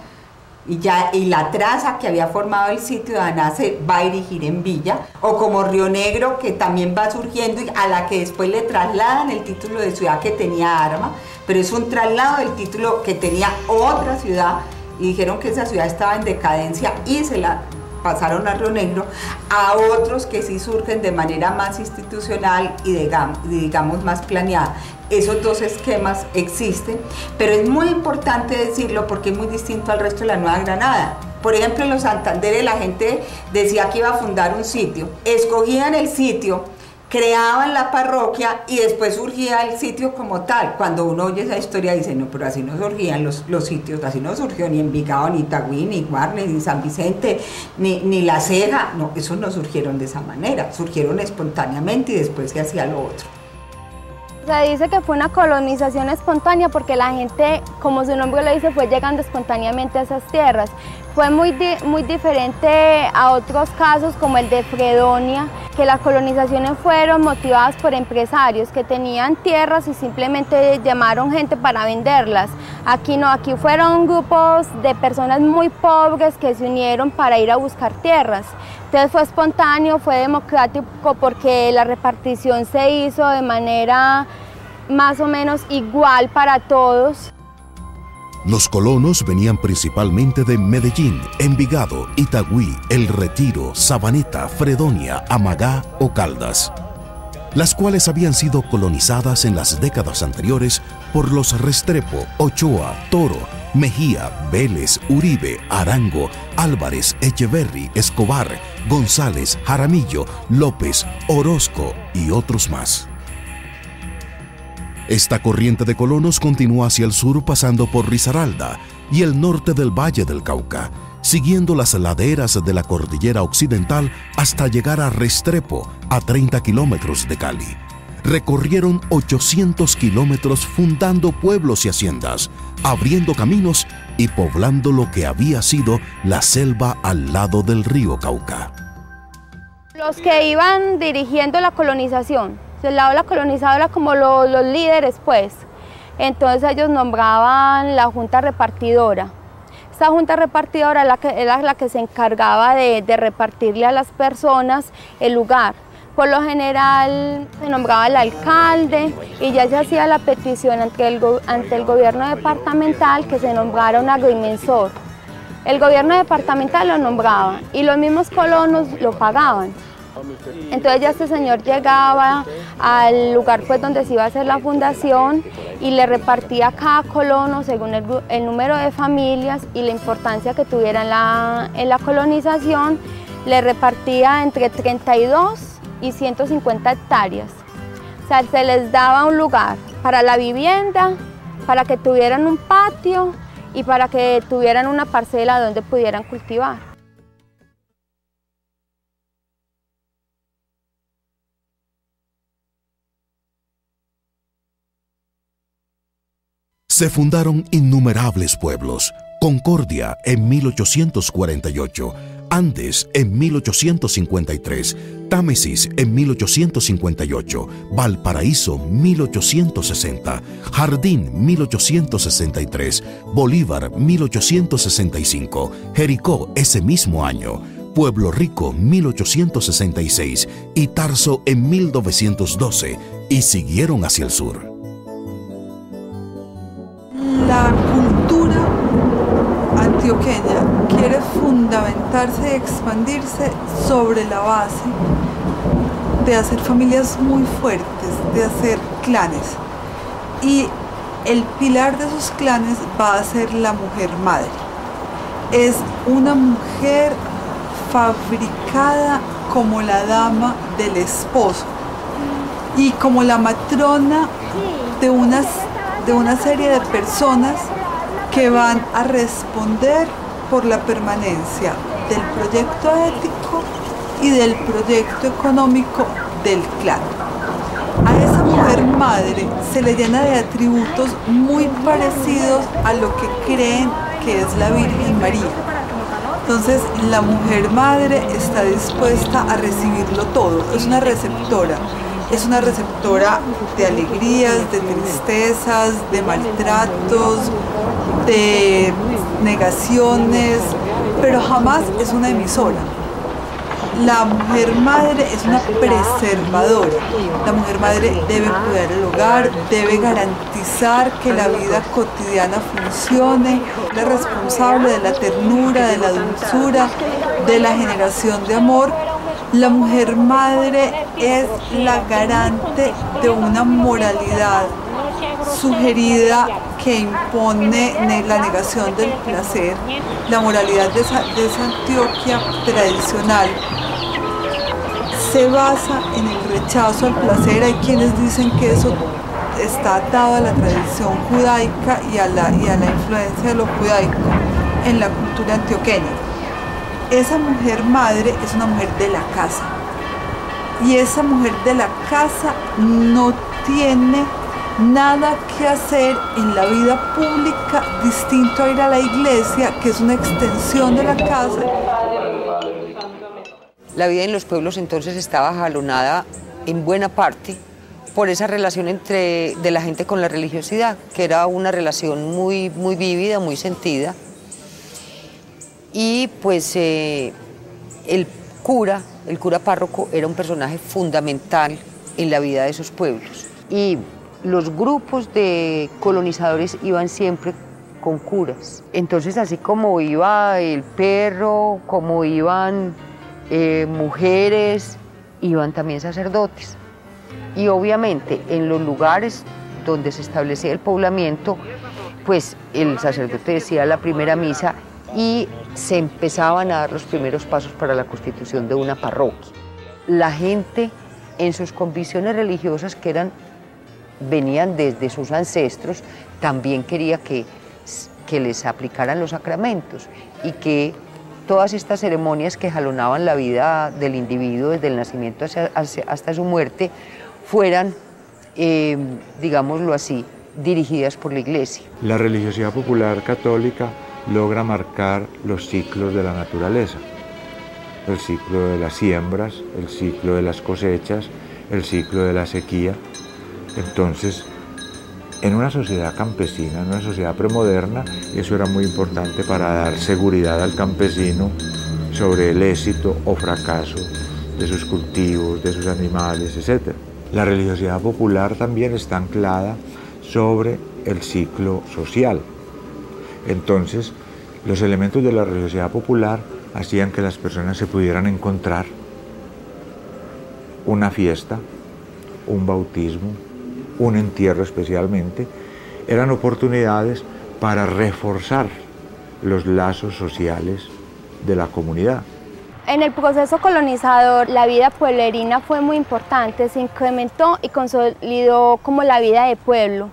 y, ya, y la traza que había formado el sitio de Aná se va a erigir en villa, o como Río Negro, que también va surgiendo, y a la que después le trasladan el título de ciudad que tenía arma, pero es un traslado del título que tenía otra ciudad, y dijeron que esa ciudad estaba en decadencia y se la pasaron a Río Negro, a otros que sí surgen de manera más institucional y digamos más planeada. Esos dos esquemas existen, pero es muy importante decirlo porque es muy distinto al resto de la Nueva Granada. Por ejemplo, en los Santanderes la gente decía que iba a fundar un sitio, escogían el sitio, creaban la parroquia y después surgía el sitio como tal. Cuando uno oye esa historia dice, no, pero así no surgían los, los sitios, así no surgió ni Envigado, ni Tagüí, ni Guarne, ni San Vicente, ni, ni La Ceja. No, esos no surgieron de esa manera, surgieron espontáneamente y después se hacía lo otro. Se dice que fue una colonización espontánea porque la gente, como su nombre lo dice, fue llegando espontáneamente a esas tierras. Fue muy, muy diferente a otros casos como el de Fredonia, que las colonizaciones fueron motivadas por empresarios que tenían tierras y simplemente llamaron gente para venderlas. Aquí no, aquí fueron grupos de personas muy pobres que se unieron para ir a buscar tierras. Entonces fue espontáneo, fue democrático porque la repartición se hizo de manera más o menos igual para todos. Los colonos venían principalmente de Medellín, Envigado, Itagüí, El Retiro, Sabaneta, Fredonia, Amagá o Caldas, las cuales habían sido colonizadas en las décadas anteriores por los Restrepo, Ochoa, Toro, Mejía, Vélez, Uribe, Arango, Álvarez, Echeverry, Escobar, González, Jaramillo, López, Orozco y otros más. Esta corriente de colonos continúa hacia el sur pasando por Risaralda y el norte del Valle del Cauca, siguiendo las laderas de la cordillera occidental hasta llegar a Restrepo, a 30 kilómetros de Cali. Recorrieron 800 kilómetros fundando pueblos y haciendas, abriendo caminos y poblando lo que había sido la selva al lado del río Cauca. Los que iban dirigiendo la colonización el de la colonizadora como los, líderes pues. Entonces ellos nombraban la junta repartidora. Esta junta repartidora era la que, era la que se encargaba de, repartirle a las personas el lugar. Por lo general se nombraba el alcalde y ya se hacía la petición ante el, ante el gobierno departamental que se nombrara un agrimensor. El gobierno departamental lo nombraba y los mismos colonos lo pagaban. Entonces ya este señor llegaba al lugar pues donde se iba a hacer la fundación y le repartía a cada colono según el, número de familias y la importancia que tuviera en la, en la colonización, le repartía entre 32 y 150 hectáreas. O sea, se les daba un lugar para la vivienda, para que tuvieran un patio y para que tuvieran una parcela donde pudieran cultivar. Se fundaron innumerables pueblos. Concordia en 1848, Andes en 1853, Támesis en 1858, Valparaíso 1860, Jardín 1863, Bolívar 1865, Jericó ese mismo año, Pueblo Rico 1866 y Tarso en 1912 y siguieron hacia el sur. Antioqueña quiere fundamentarse y expandirse sobre la base de hacer familias muy fuertes, de hacer clanes. Y el pilar de esos clanes va a ser la mujer madre. Es una mujer fabricada como la dama del esposo y como la matrona de de una serie de personas que van a responder por la permanencia del proyecto ético y del proyecto económico del clan. A esa mujer madre se le llena de atributos muy parecidos a lo que creen que es la Virgen María. Entonces la mujer madre está dispuesta a recibirlo todo, es una receptora es una receptora de alegrías, de tristezas, de maltratos, de negaciones, pero jamás es una emisora. La mujer madre es una preservadora. La mujer madre debe cuidar el hogar, debe garantizar que la vida cotidiana funcione, es responsable de la ternura, de la dulzura, de la generación de amor la mujer madre es la garante de una moralidad sugerida que impone la negación del placer, la moralidad de esa, Antioquia tradicional se basa en el rechazo al placer. Hay quienes dicen que eso está atado a la tradición judaica y a la, y a la influencia de lo judaico en la cultura antioqueña esa mujer madre es una mujer de la casa. Y esa mujer de la casa no tiene nada que hacer en la vida pública distinto a ir a la iglesia, que es una extensión de la casa. La vida en los pueblos entonces estaba jalonada en buena parte por esa relación entre de la gente con la religiosidad, que era una relación muy, muy vívida, muy sentida. Y pues eh, el cura, el cura párroco, era un personaje fundamental en la vida de esos pueblos. Y los grupos de colonizadores iban siempre con curas. Entonces, así como iba el perro, como iban eh, mujeres, iban también sacerdotes. Y obviamente en los lugares donde se establecía el poblamiento, pues el sacerdote decía la primera misa y se empezaban a dar los primeros pasos para la constitución de una parroquia. La gente en sus convicciones religiosas que eran venían desde sus ancestros, también quería que, que les aplicaran los sacramentos y que todas estas ceremonias que jalonaban la vida del individuo desde el nacimiento hasta su muerte fueran, eh, digámoslo así, dirigidas por la Iglesia. La religiosidad popular católica logra marcar los ciclos de la naturaleza, el ciclo de las siembras, el ciclo de las cosechas, el ciclo de la sequía. Entonces, en una sociedad campesina, en una sociedad premoderna, eso era muy importante para dar seguridad al campesino sobre el éxito o fracaso de sus cultivos, de sus animales, etc. La religiosidad popular también está anclada sobre el ciclo social. Entonces, los elementos de la religiosidad popular hacían que las personas se pudieran encontrar una fiesta, un bautismo, un entierro especialmente, eran oportunidades para reforzar los lazos sociales de la comunidad. En el proceso colonizador, la vida pueblerina fue muy importante, se incrementó y consolidó como la vida de pueblo,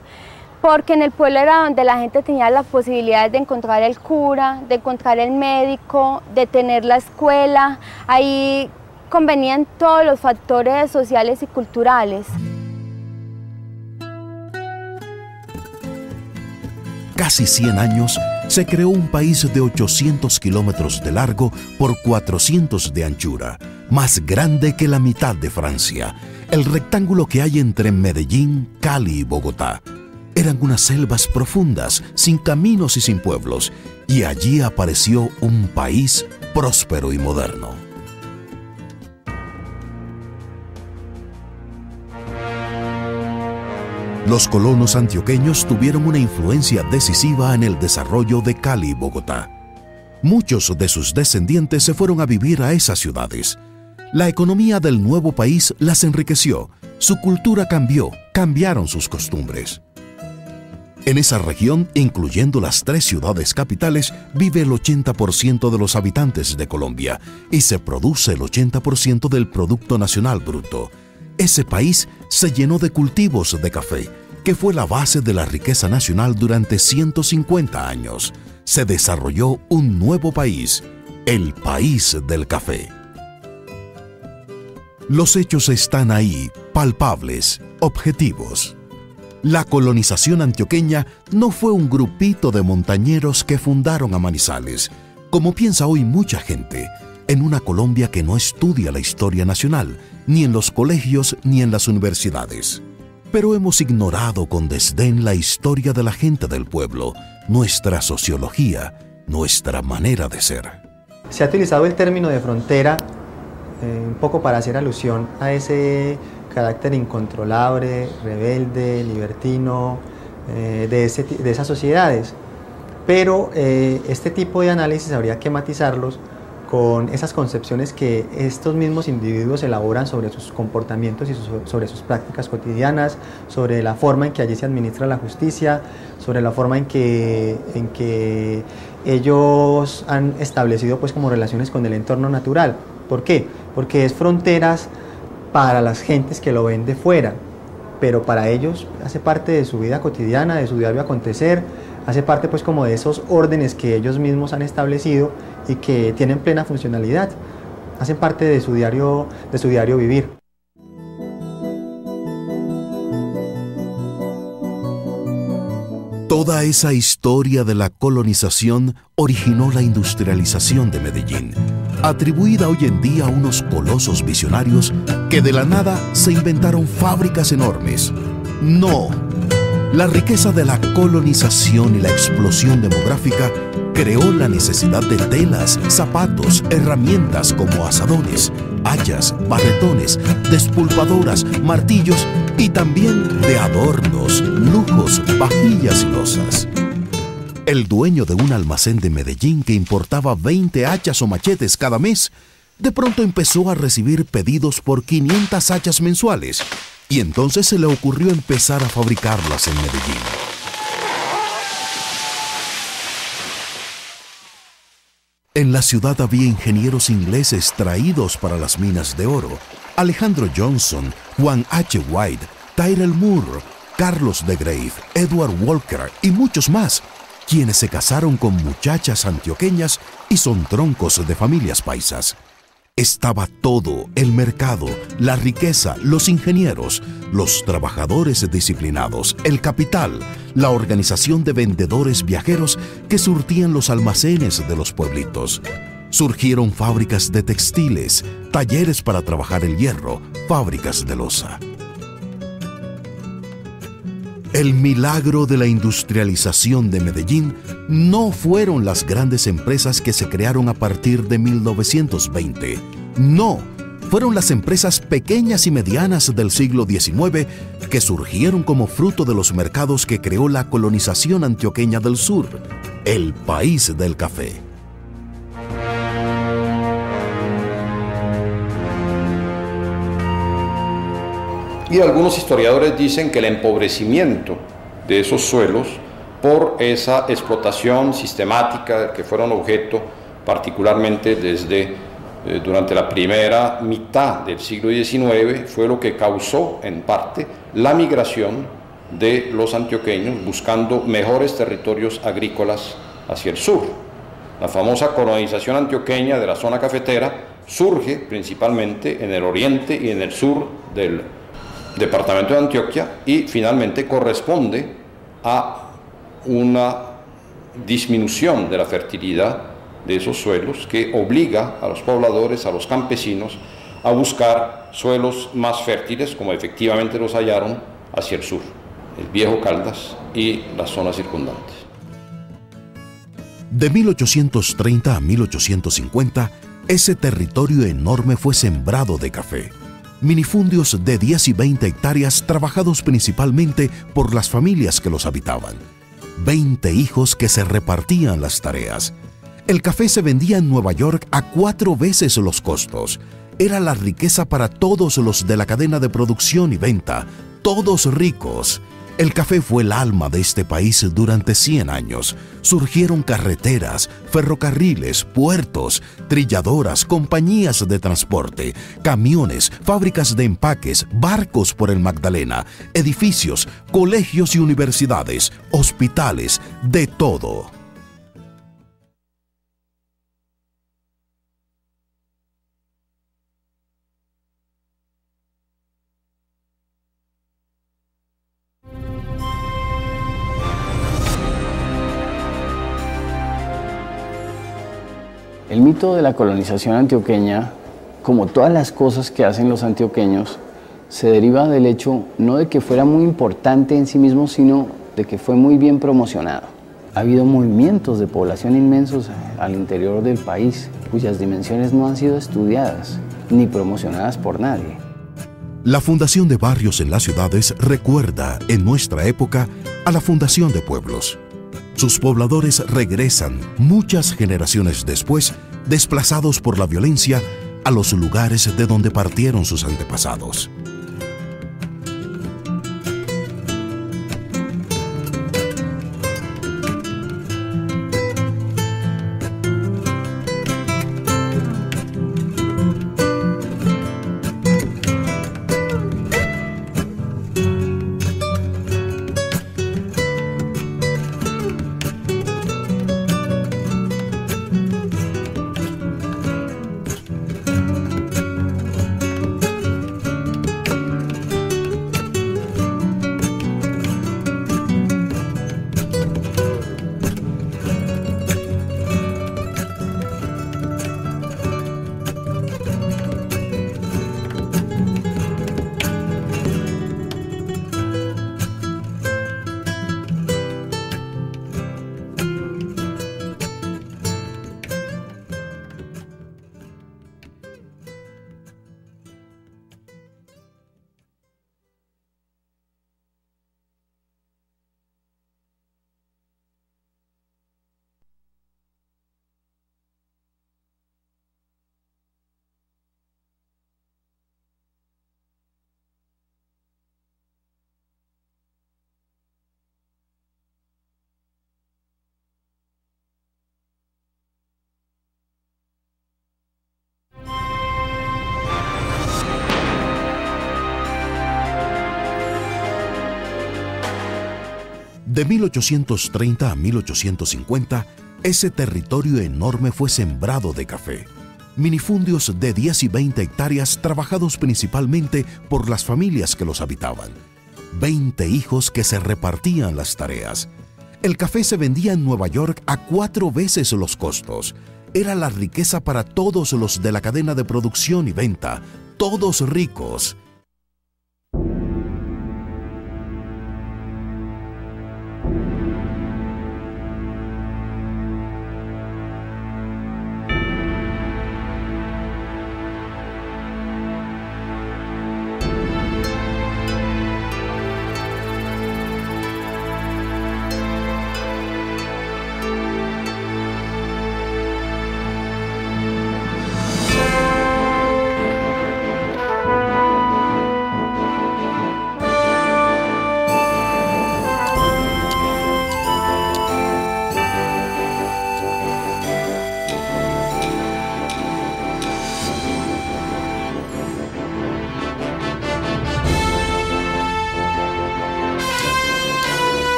porque en el pueblo era donde la gente tenía las posibilidades de encontrar el cura, de encontrar el médico, de tener la escuela, ahí convenían todos los factores sociales y culturales. Casi 100 años se creó un país de 800 kilómetros de largo por 400 de anchura, más grande que la mitad de Francia, el rectángulo que hay entre Medellín, Cali y Bogotá. Eran unas selvas profundas, sin caminos y sin pueblos, y allí apareció un país próspero y moderno. Los colonos antioqueños tuvieron una influencia decisiva en el desarrollo de Cali y Bogotá. Muchos de sus descendientes se fueron a vivir a esas ciudades. La economía del nuevo país las enriqueció, su cultura cambió, cambiaron sus costumbres. En esa región, incluyendo las tres ciudades capitales, vive el 80% de los habitantes de Colombia y se produce el 80% del Producto Nacional Bruto. Ese país se llenó de cultivos de café, que fue la base de la riqueza nacional durante 150 años. Se desarrolló un nuevo país, el país del café. Los hechos están ahí, palpables, objetivos. La colonización antioqueña no fue un grupito de montañeros que fundaron a Manizales, como piensa hoy mucha gente, en una Colombia que no estudia la historia nacional, ni en los colegios ni en las universidades. Pero hemos ignorado con desdén la historia de la gente del pueblo, nuestra sociología, nuestra manera de ser. Se ha utilizado el término de frontera eh, un poco para hacer alusión a ese carácter incontrolable, rebelde, libertino eh, de, esas sociedades. Pero eh, este tipo de análisis habría que matizarlos con esas concepciones que estos mismos individuos elaboran sobre sus comportamientos y sobre sus prácticas cotidianas, sobre la forma en que allí se administra la justicia, sobre la forma en que, en que ellos han establecido pues como relaciones con el entorno natural. ¿Por qué? Porque es fronteras para las gentes que lo ven de fuera, pero para ellos hace parte de su vida cotidiana, de su diario acontecer, hace parte pues como de esos órdenes que ellos mismos han establecido y que tienen plena funcionalidad, hacen parte de su diario, de su diario vivir. Toda esa historia de la colonización originó la industrialización de Medellín, atribuida hoy en día a unos colosos visionarios que de la nada se inventaron fábricas enormes. No, la riqueza de la colonización y la explosión demográfica creó la necesidad de telas, zapatos, herramientas como asadones, hayas, barretones, despulpadoras, martillos y también de adornos, lujos, vajillas y losas. El dueño de un almacén de Medellín que importaba 20 hachas o machetes cada mes, de pronto empezó a recibir pedidos por 500 hachas mensuales y entonces se le ocurrió empezar a fabricarlas en Medellín. En la ciudad había ingenieros ingleses traídos para las minas de oro. Alejandro Johnson, Juan H. White, Tyrell Moore, Carlos de Grave, Edward Walker y muchos más, quienes se casaron con muchachas antioqueñas y son troncos de familias paisas estaba todo, el mercado, la riqueza, los ingenieros, los trabajadores disciplinados, el capital, la organización de vendedores viajeros que surtían los almacenes de los pueblitos. Surgieron fábricas de textiles, talleres para trabajar el hierro, fábricas de loza. El milagro de la industrialización de Medellín no fueron las grandes empresas que se crearon a partir de 1920. No, fueron las empresas pequeñas y medianas del siglo XIX que surgieron como fruto de los mercados que creó la colonización antioqueña del sur, el país del café. Y algunos historiadores dicen que el empobrecimiento de esos suelos por esa explotación sistemática que fueron objeto particularmente desde eh, durante la primera mitad del siglo XIX fue lo que causó en parte la migración de los antioqueños buscando mejores territorios agrícolas hacia el sur. La famosa colonización antioqueña de la zona cafetera surge principalmente en el oriente y en el sur del departamento de Antioquia y finalmente corresponde a una disminución de la fertilidad de esos suelos que obliga a los pobladores, a los campesinos, a buscar suelos más fértiles, como efectivamente los hallaron hacia el sur, el viejo Caldas y las zonas circundantes. De 1830 a 1850, ese territorio enorme fue sembrado de café minifundios de 10 y 20 hectáreas trabajados principalmente por las familias que los habitaban. 20 hijos que se repartían las tareas. El café se vendía en Nueva York a cuatro veces los costos. Era la riqueza para todos los de la cadena de producción y venta, todos ricos. El café fue el alma de este país durante 100 años. Surgieron carreteras, ferrocarriles, puertos, trilladoras, compañías de transporte, camiones, fábricas de empaques, barcos por el Magdalena, edificios, colegios y universidades, hospitales, de todo. El mito de la colonización antioqueña, como todas las cosas que hacen los antioqueños, se deriva del hecho no de que fuera muy importante en sí mismo, sino de que fue muy bien promocionado. Ha habido movimientos de población inmensos al interior del país cuyas dimensiones no han sido estudiadas ni promocionadas por nadie. La fundación de barrios en las ciudades recuerda en nuestra época a la fundación de pueblos. Sus pobladores regresan muchas generaciones después, desplazados por la violencia, a los lugares de donde partieron sus antepasados. De 1830 a 1850, ese territorio enorme fue sembrado de café. Minifundios de 10 y 20 hectáreas trabajados principalmente por las familias que los habitaban. 20 hijos que se repartían las tareas. El café se vendía en Nueva York a cuatro veces los costos. Era la riqueza para todos los de la cadena de producción y venta, todos ricos.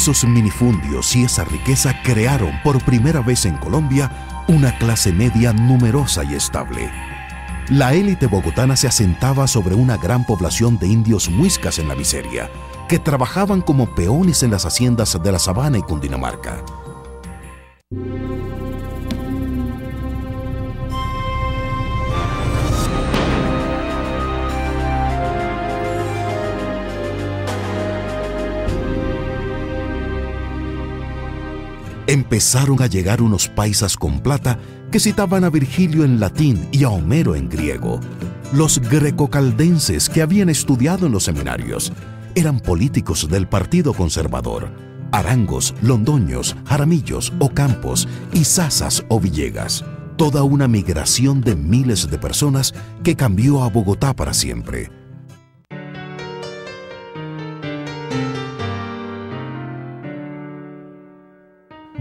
Esos minifundios y esa riqueza crearon por primera vez en Colombia una clase media numerosa y estable. La élite bogotana se asentaba sobre una gran población de indios muiscas en la miseria, que trabajaban como peones en las haciendas de la Sabana y Cundinamarca. Empezaron a llegar unos paisas con plata que citaban a Virgilio en latín y a Homero en griego. Los grecocaldenses que habían estudiado en los seminarios eran políticos del Partido Conservador. Arangos, Londoños, Jaramillos, Ocampos, Izazas o Villegas. Toda una migración de miles de personas que cambió a Bogotá para siempre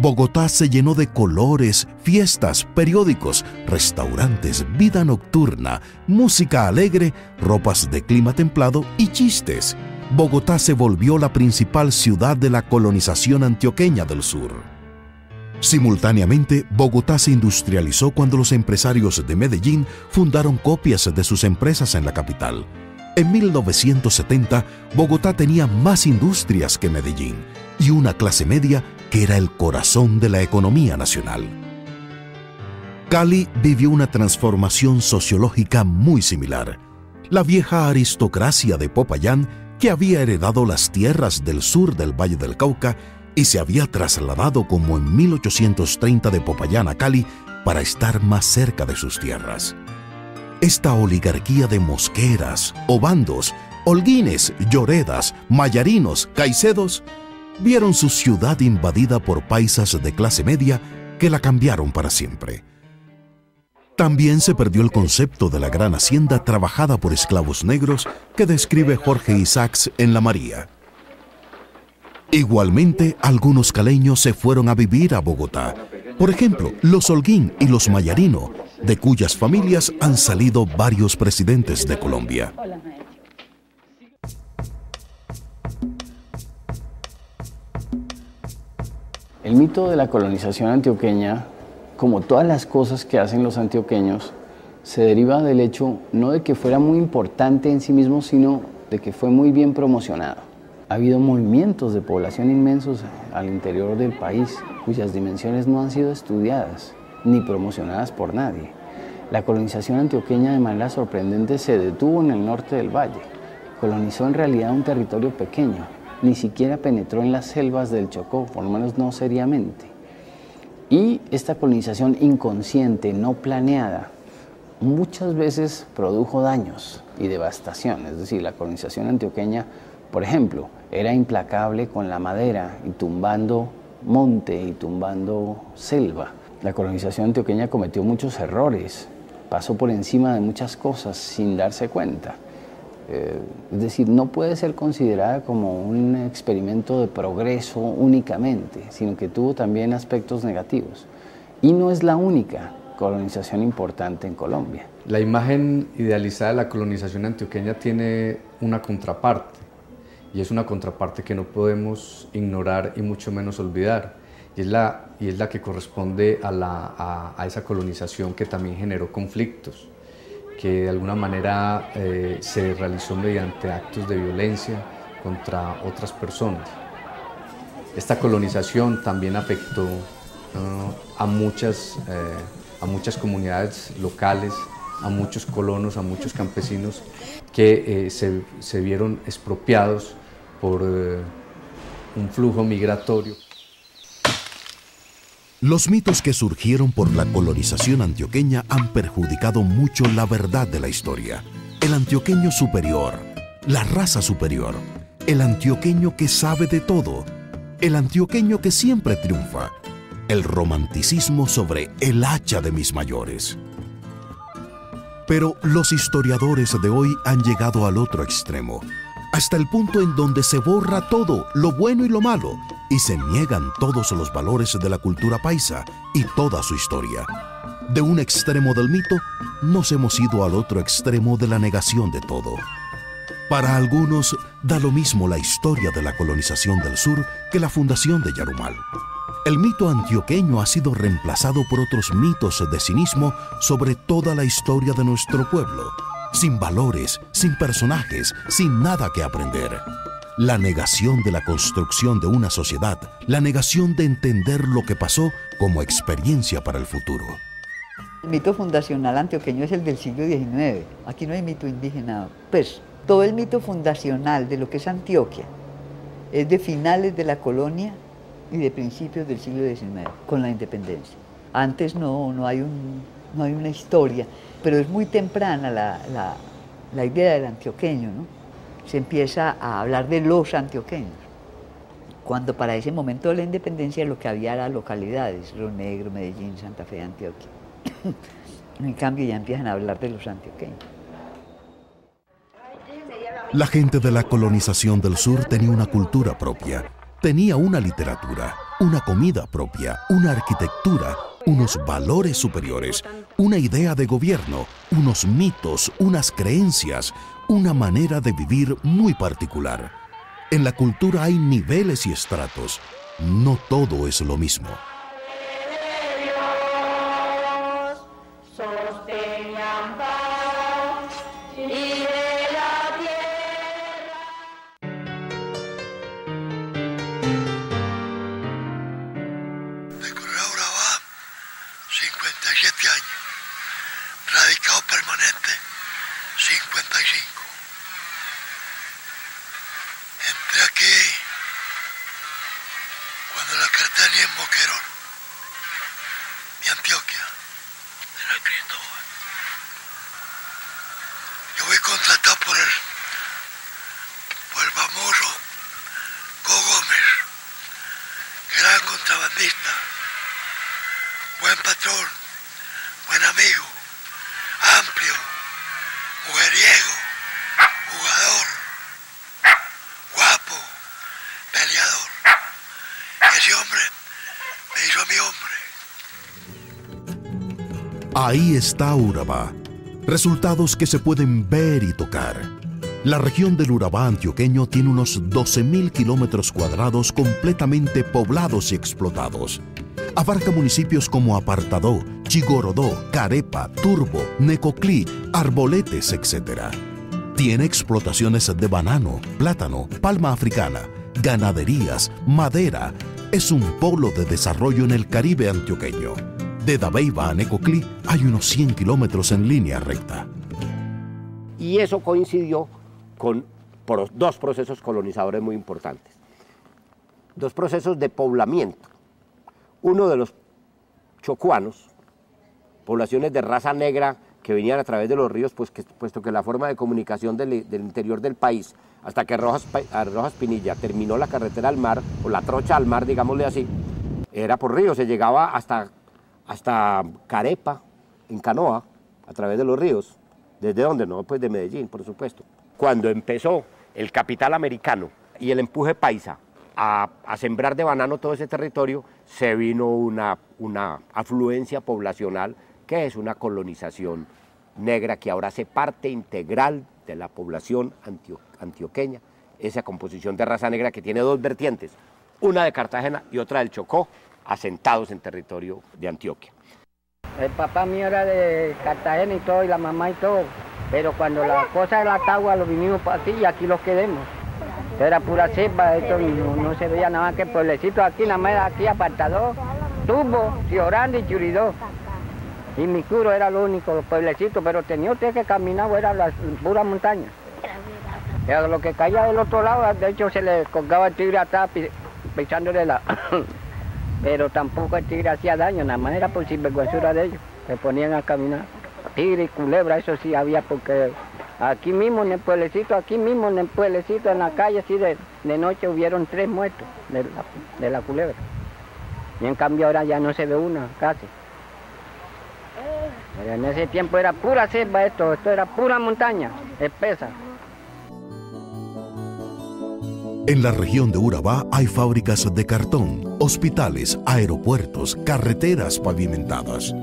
Bogotá se llenó de colores, fiestas, periódicos, restaurantes, vida nocturna, música alegre, ropas de clima templado y chistes. Bogotá se volvió la principal ciudad de la colonización antioqueña del sur. Simultáneamente, Bogotá se industrializó cuando los empresarios de Medellín fundaron copias de sus empresas en la capital. En 1970, Bogotá tenía más industrias que Medellín y una clase media que era el corazón de la economía nacional. Cali vivió una transformación sociológica muy similar. La vieja aristocracia de Popayán, que había heredado las tierras del sur del Valle del Cauca y se había trasladado como en 1830 de Popayán a Cali para estar más cerca de sus tierras. Esta oligarquía de mosqueras, obandos, holguines, lloredas, mayarinos, caicedos vieron su ciudad invadida por paisas de clase media que la cambiaron para siempre. También se perdió el concepto de la gran hacienda trabajada por esclavos negros que describe Jorge Isaacs en La María. Igualmente, algunos caleños se fueron a vivir a Bogotá. Por ejemplo, los Holguín y los Mayarino, de cuyas familias han salido varios presidentes de Colombia. El mito de la colonización antioqueña, como todas las cosas que hacen los antioqueños, se deriva del hecho no de que fuera muy importante en sí mismo, sino de que fue muy bien promocionado. Ha habido movimientos de población inmensos al interior del país cuyas dimensiones no han sido estudiadas ni promocionadas por nadie. La colonización antioqueña de manera sorprendente se detuvo en el norte del valle. Colonizó en realidad un territorio pequeño, ni siquiera penetró en las selvas del Chocó, por lo menos no seriamente. Y esta colonización inconsciente, no planeada, muchas veces produjo daños y devastación. Es decir, la colonización antioqueña, por ejemplo, era implacable con la madera y tumbando monte y tumbando selva. La colonización antioqueña cometió muchos errores, pasó por encima de muchas cosas sin darse cuenta. Eh, es decir, no puede ser considerada como un experimento de progreso únicamente, sino que tuvo también aspectos negativos. Y no es la única colonización importante en Colombia. La imagen idealizada de la colonización antioqueña tiene una contraparte, y es una contraparte que no podemos ignorar y mucho menos olvidar, y es la, y es la que corresponde a, la, a esa colonización que también generó conflictos que de alguna manera eh, se realizó mediante actos de violencia contra otras personas. Esta colonización también afectó a, muchas, eh, a muchas comunidades locales, a muchos colonos, a muchos campesinos que eh, se, se, vieron expropiados por un flujo migratorio. Los mitos que surgieron por la colonización antioqueña han perjudicado mucho la verdad de la historia. El antioqueño superior, la raza superior, el antioqueño que sabe de todo, el antioqueño que siempre triunfa, el romanticismo sobre el hacha de mis mayores. Pero los historiadores de hoy han llegado al otro extremo hasta el punto en donde se borra todo, lo bueno y lo malo, y se niegan todos los valores de la cultura paisa y toda su historia. De un extremo del mito, nos hemos ido al otro extremo de la negación de todo. Para algunos, da lo mismo la historia de la colonización del sur que la fundación de Yarumal. El mito antioqueño ha sido reemplazado por otros mitos de cinismo sobre toda la historia de nuestro pueblo sin valores, sin personajes, sin nada que aprender. La negación de la construcción de una sociedad, la negación de entender lo que pasó como experiencia para el futuro. El mito fundacional antioqueño es el del siglo XIX. Aquí no hay mito indígena. Pues todo el mito fundacional de lo que es Antioquia es de finales de la colonia y de principios del siglo XIX, con la independencia. Antes no, no, hay, un, no hay una historia pero es muy temprana la, idea del antioqueño, ¿no? Se empieza a hablar de los antioqueños, cuando para ese momento de la independencia lo que había era localidades, Río Negro, Medellín, Santa Fe, Antioquia. en cambio ya empiezan a hablar de los antioqueños. La gente de la colonización del sur tenía una cultura propia, tenía una literatura, una comida propia, una arquitectura, unos valores superiores, una idea de gobierno, unos mitos, unas creencias, una manera de vivir muy particular. En la cultura hay niveles y estratos. No todo es lo mismo. radicado permanente 55. Entré aquí cuando la carta tenía en Boquerón, de Antioquia, era Cristóbal. Yo fui contratado por el, por el famoso Go Gómez, gran contrabandista, buen patrón, buen amigo. Ahí está Urabá. Resultados que se pueden ver y tocar. La región del Urabá antioqueño tiene unos 12.000 kilómetros cuadrados completamente poblados y explotados. Abarca municipios como Apartadó, Chigorodó, Carepa, Turbo, Necoclí, Arboletes, etc. Tiene explotaciones de banano, plátano, palma africana, ganaderías, madera. Es un polo de desarrollo en el Caribe antioqueño. De Dabeiba a Necoclí hay unos 100 kilómetros en línea recta. Y eso coincidió con dos procesos colonizadores muy importantes. Dos procesos de poblamiento. Uno de los chocuanos, poblaciones de raza negra que venían a través de los ríos, pues puesto que la forma de comunicación del, interior del país, hasta que Rojas, Rojas Pinilla terminó la carretera al mar, o la trocha al mar, digámosle así, era por ríos, se llegaba hasta, hasta Carepa, en canoa, a través de los ríos. ¿Desde dónde? No, pues de Medellín, por supuesto. Cuando empezó el capital americano y el empuje paisa a, sembrar de banano todo ese territorio, se vino una, una afluencia poblacional que es una colonización negra que ahora hace parte integral de la población antioqueña, esa composición de raza negra que tiene dos vertientes, una de Cartagena y otra del Chocó, asentados en territorio de Antioquia. El papá mío era de Cartagena y todo, y la mamá y todo. Pero cuando la cosa de la lo vinimos para aquí y aquí los quedemos. Era pura cepa, esto no, se veía nada más que pueblecito aquí, nada más aquí apartado, Tubo, Ciorando y Churidó. Y mi curo era lo único, los pueblecitos, pero tenía usted que caminar, era pura montaña. Era lo que caía del otro lado, de hecho se le colgaba el tigre atrás pisándole la... pero tampoco el tigre hacía daño, nada más era por sinvergüenzura de ellos, se ponían a caminar. Tigre y culebra, eso sí había porque aquí mismo en el pueblecito, aquí mismo en el pueblecito, en la calle, así de, noche hubieron tres muertos de la, culebra. Y en cambio ahora ya no se ve una casi. En ese tiempo era pura selva esto, esto era pura montaña, espesa. En la región de Urabá hay fábricas de cartón, hospitales, aeropuertos, carreteras pavimentadas.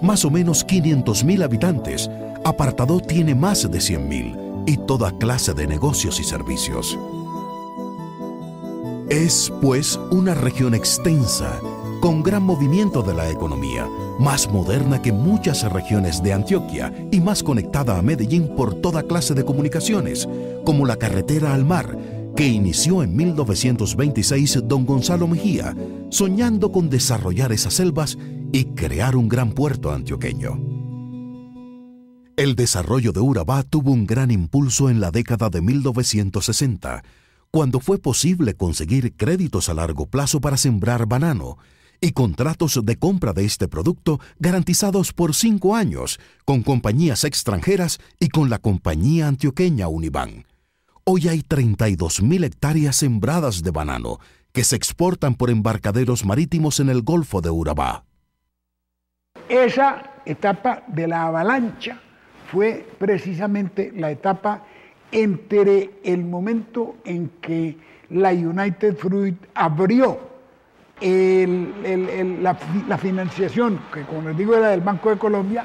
Más o menos 500.000 habitantes. Apartadó tiene más de 100.000 y toda clase de negocios y servicios. Es, pues, una región extensa, con gran movimiento de la economía, más moderna que muchas regiones de Antioquia y más conectada a Medellín por toda clase de comunicaciones, como la carretera al mar, que inició en 1926 don Gonzalo Mejía, soñando con desarrollar esas selvas y crear un gran puerto antioqueño. El desarrollo de Urabá tuvo un gran impulso en la década de 1960, cuando fue posible conseguir créditos a largo plazo para sembrar banano y contratos de compra de este producto garantizados por cinco años con compañías extranjeras y con la compañía antioqueña Uniban Hoy hay 32.000 hectáreas sembradas de banano que se exportan por embarcaderos marítimos en el Golfo de Urabá. Esa etapa de la avalancha fue precisamente la etapa entre el momento en que la United Fruit abrió la, financiación, que como les digo era del Banco de Colombia,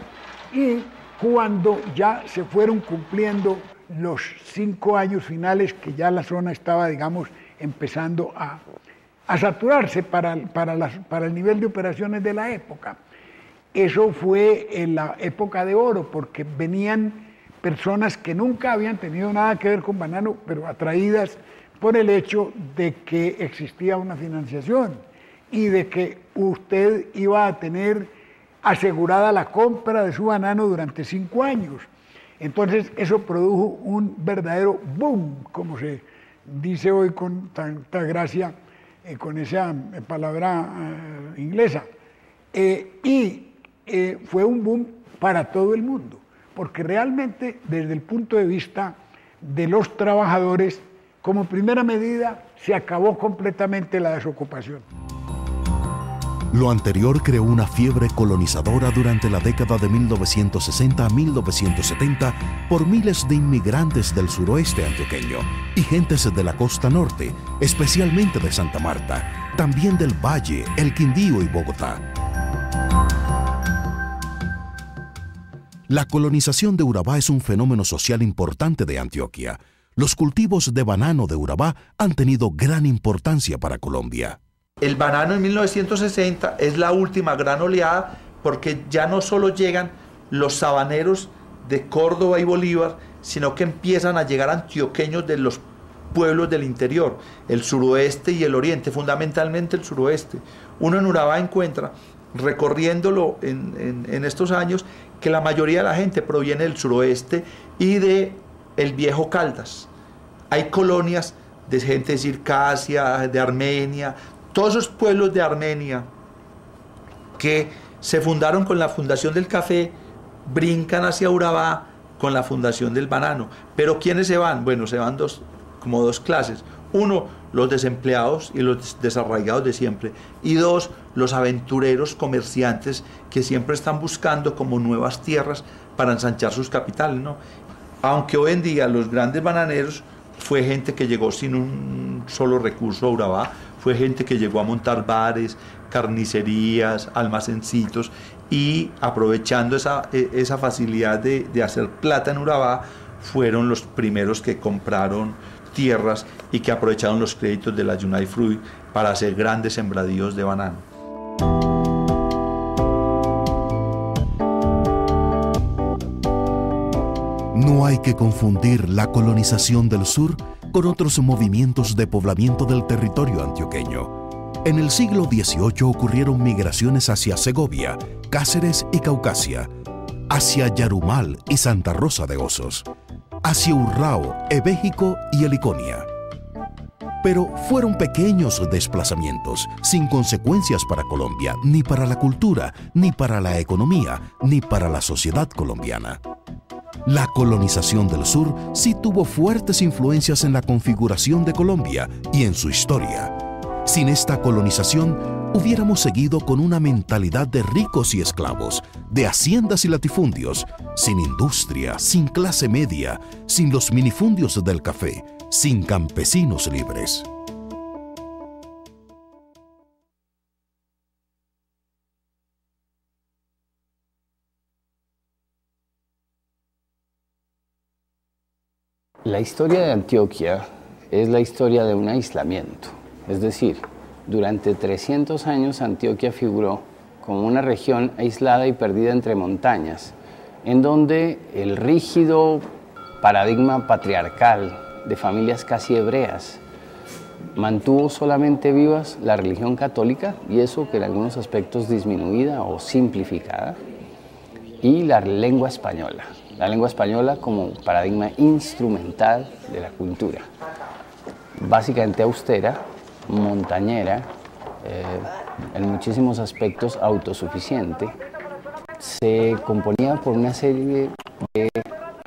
y cuando ya se fueron cumpliendo los cinco años finales que ya la zona estaba, digamos, empezando a, saturarse para, el nivel de operaciones de la época. Eso fue en la época de oro, porque venían personas que nunca habían tenido nada que ver con banano, pero atraídas por el hecho de que existía una financiación y de que usted iba a tener asegurada la compra de su banano durante cinco años. Entonces eso produjo un verdadero boom, como se dice hoy con tanta gracia, eh, con esa eh, palabra eh, inglesa. y fue un boom para todo el mundo, porque realmente desde el punto de vista de los trabajadores, como primera medida, se acabó completamente la desocupación. Lo anterior creó una fiebre colonizadora durante la década de 1960 a 1970 por miles de inmigrantes del suroeste antioqueño y gentes de la costa norte, especialmente de Santa Marta, también del Valle, El Quindío y Bogotá. La colonización de Urabá es un fenómeno social importante de Antioquia. Los cultivos de banano de Urabá han tenido gran importancia para Colombia. El banano en 1960 es la última gran oleada porque ya no solo llegan los sabaneros de Córdoba y Bolívar, sino que empiezan a llegar antioqueños de los pueblos del interior, el suroeste y el oriente, fundamentalmente el suroeste. Uno en Urabá encuentra, recorriéndolo en, estos años, que la mayoría de la gente proviene del suroeste y de el viejo Caldas. Hay colonias de gente de Circasia, de Armenia, todos esos pueblos de Armenia que se fundaron con la fundación del café, brincan hacia Urabá con la fundación del banano. Pero ¿quiénes se van? Bueno, se van dos, como dos clases. Uno, los desempleados y los desarraigados de siempre. Y dos, los aventureros comerciantes que siempre están buscando como nuevas tierras para ensanchar sus capitales. ¿no? Aunque hoy en día los grandes bananeros fue gente que llegó sin un solo recurso a Urabá, fue gente que llegó a montar bares, carnicerías, almacencitos y aprovechando esa, e, esa facilidad de, de hacer plata en Urabá, fueron los primeros que compraron tierras y que aprovecharon los créditos de la United Fruit para hacer grandes sembradíos de banano. No hay que confundir la colonización del sur con otros movimientos de poblamiento del territorio antioqueño. En el siglo XVIII ocurrieron migraciones hacia Segovia, Cáceres y Caucasia, hacia Yarumal y Santa Rosa de Osos, hacia Urrao, Ebéjico y Heliconia. Pero fueron pequeños desplazamientos, sin consecuencias para Colombia, ni para la cultura, ni para la economía, ni para la sociedad colombiana. La colonización del sur sí tuvo fuertes influencias en la configuración de Colombia y en su historia. Sin esta colonización, hubiéramos seguido con una mentalidad de ricos y esclavos, de haciendas y latifundios, sin industria, sin clase media, sin los minifundios del café, sin campesinos libres. La historia de Antioquia es la historia de un aislamiento, es decir, durante 300 años Antioquia figuró como una región aislada y perdida entre montañas, en donde el rígido paradigma patriarcal de familias casi hebreas mantuvo solamente vivas la religión católica, y eso que en algunos aspectos disminuida o simplificada, y la lengua española, la lengua española como paradigma instrumental de la cultura, básicamente austera, montañera, eh, en muchísimos aspectos autosuficiente, se componía por una serie de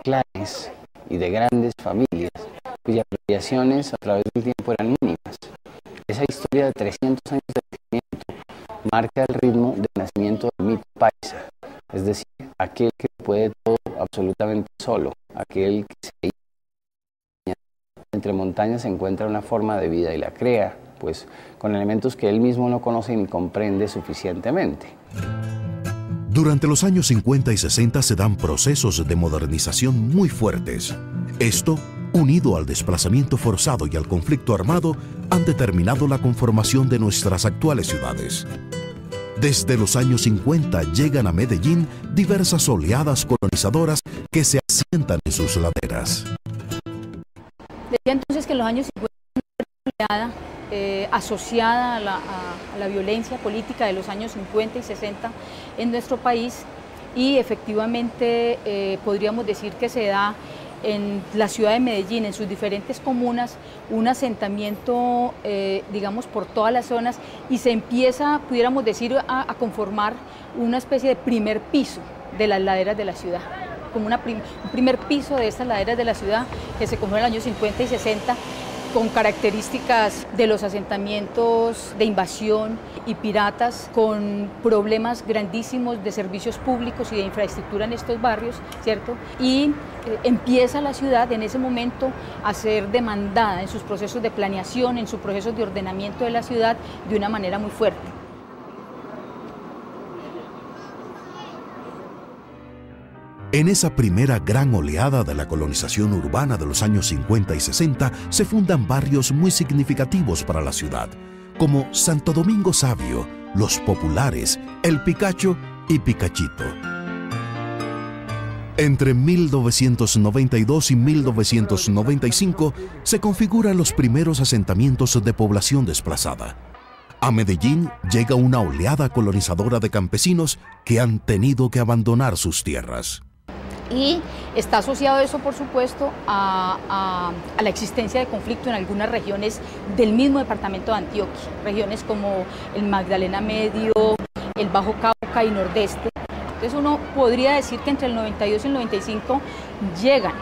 clanes y de grandes familias cuyas variaciones a través del tiempo eran mínimas. Esa historia de 300 años de crecimiento marca el ritmo del nacimiento del mito paisa, es decir, aquel que puede todo absolutamente solo, aquel que se entre montañas encuentra una forma de vida y la crea, pues con elementos que él mismo no conoce ni comprende suficientemente. Durante los años 50 y 60 se dan procesos de modernización muy fuertes. Esto, unido al desplazamiento forzado y al conflicto armado, han determinado la conformación de nuestras actuales ciudades. Desde los años 50 llegan a Medellín diversas oleadas colonizadoras que se asientan en sus laderas. Decía entonces que en los años 50 una oleada eh, asociada a la, a la violencia política de los años 50 y 60 en nuestro país y efectivamente eh, podríamos decir que se da en la ciudad de Medellín, en sus diferentes comunas, un asentamiento, eh, digamos, por todas las zonas y se empieza, pudiéramos decir, a, conformar una especie de primer piso de las laderas de la ciudad como una un primer piso de estas laderas de la ciudad que se construyó en el año 50 y 60 con características de los asentamientos de invasión y piratas, con problemas grandísimos de servicios públicos y de infraestructura en estos barrios, ¿cierto? Y eh, empieza la ciudad en ese momento a ser demandada en sus procesos de planeación, en sus procesos de ordenamiento de la ciudad de una manera muy fuerte. En esa primera gran oleada de la colonización urbana de los años 50 y 60 se fundan barrios muy significativos para la ciudad, como Santo Domingo Sabio, Los Populares, El Picacho y Picachito. Entre 1992 y 1995 se configuran los primeros asentamientos de población desplazada. A Medellín llega una oleada colonizadora de campesinos que han tenido que abandonar sus tierras. Y está asociado eso, por supuesto, a, la existencia de conflicto en algunas regiones del mismo departamento de Antioquia, regiones como el Magdalena Medio, el Bajo Cauca y Nordeste. Entonces uno podría decir que entre el 92 y el 95 llegan,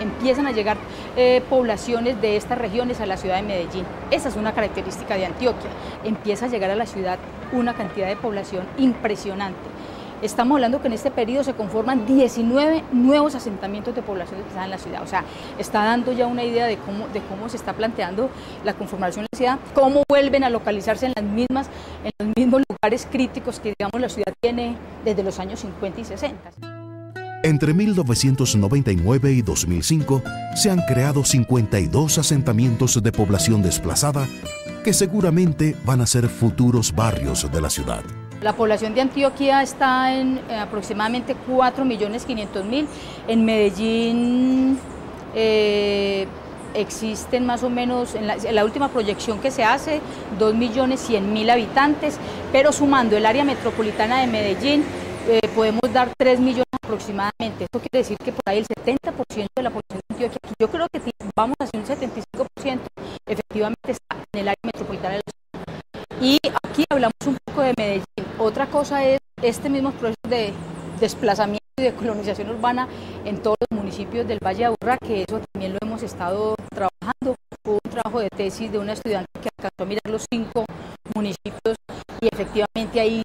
empiezan a llegar eh, poblaciones de estas regiones a la ciudad de Medellín. Esa es una característica de Antioquia. Empieza a llegar a la ciudad una cantidad de población impresionante. Estamos hablando que en este periodo se conforman 19 nuevos asentamientos de población que en la ciudad. O sea, está dando ya una idea de cómo, de cómo se está planteando la conformación de la ciudad, cómo vuelven a localizarse en las mismas, en los mismos lugares críticos que digamos la ciudad tiene desde los años 50 y 60. Entre 1999 y 2005 se han creado 52 asentamientos de población desplazada que seguramente van a ser futuros barrios de la ciudad. La población de Antioquia está en eh, aproximadamente 4.500.000. En Medellín eh, existen más o menos, en la, última proyección que se hace, 2.100.000 habitantes, pero sumando el área metropolitana de Medellín, eh, podemos dar 3 millones aproximadamente. Esto quiere decir que por ahí el 70% de la población de Antioquia, yo creo que vamos hacia un 75%, efectivamente está en el área metropolitana de la ciudad. Y aquí hablamos un poco de Medellín. Otra cosa es este mismo proceso de desplazamiento y de colonización urbana en todos los municipios del Valle de Aburrá, que eso también lo hemos estado trabajando. Hubo un trabajo de tesis de una estudiante que alcanzó a mirar los cinco municipios y efectivamente ahí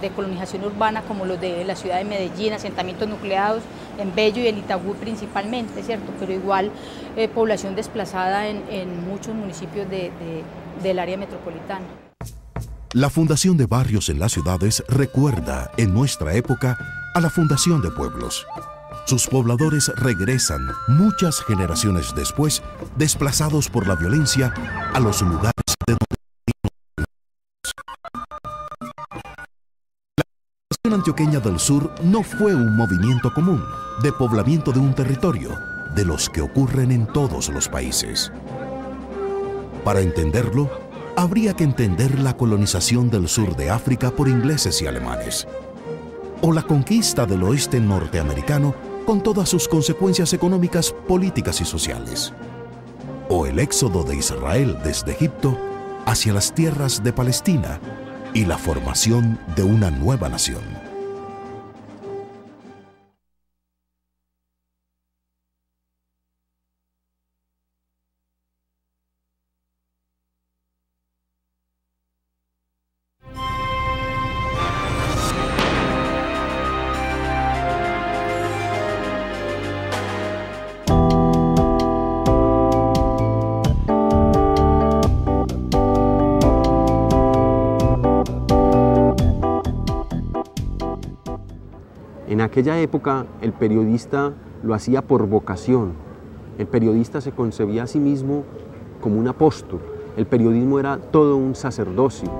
de colonización urbana como los de la ciudad de Medellín, asentamientos nucleados en Bello y en Itagú principalmente, ¿cierto? Pero igual eh, población desplazada en, muchos municipios del área metropolitana. La fundación de barrios en las ciudades recuerda en nuestra época a la fundación de pueblos. Sus pobladores regresan muchas generaciones después, desplazados por la violencia, a los lugares de donde La antioqueña del sur no fue un movimiento común de poblamiento de un territorio, de los que ocurren en todos los países. Para entenderlo, habría que entender la colonización del sur de África por ingleses y alemanes, o la conquista del oeste norteamericano con todas sus consecuencias económicas, políticas y sociales, o el éxodo de Israel desde Egipto hacia las tierras de Palestina y la formación de una nueva nación. Aquella época el periodista lo hacía por vocación. El periodista se concebía a sí mismo como un apóstol. El periodismo era todo un sacerdocio.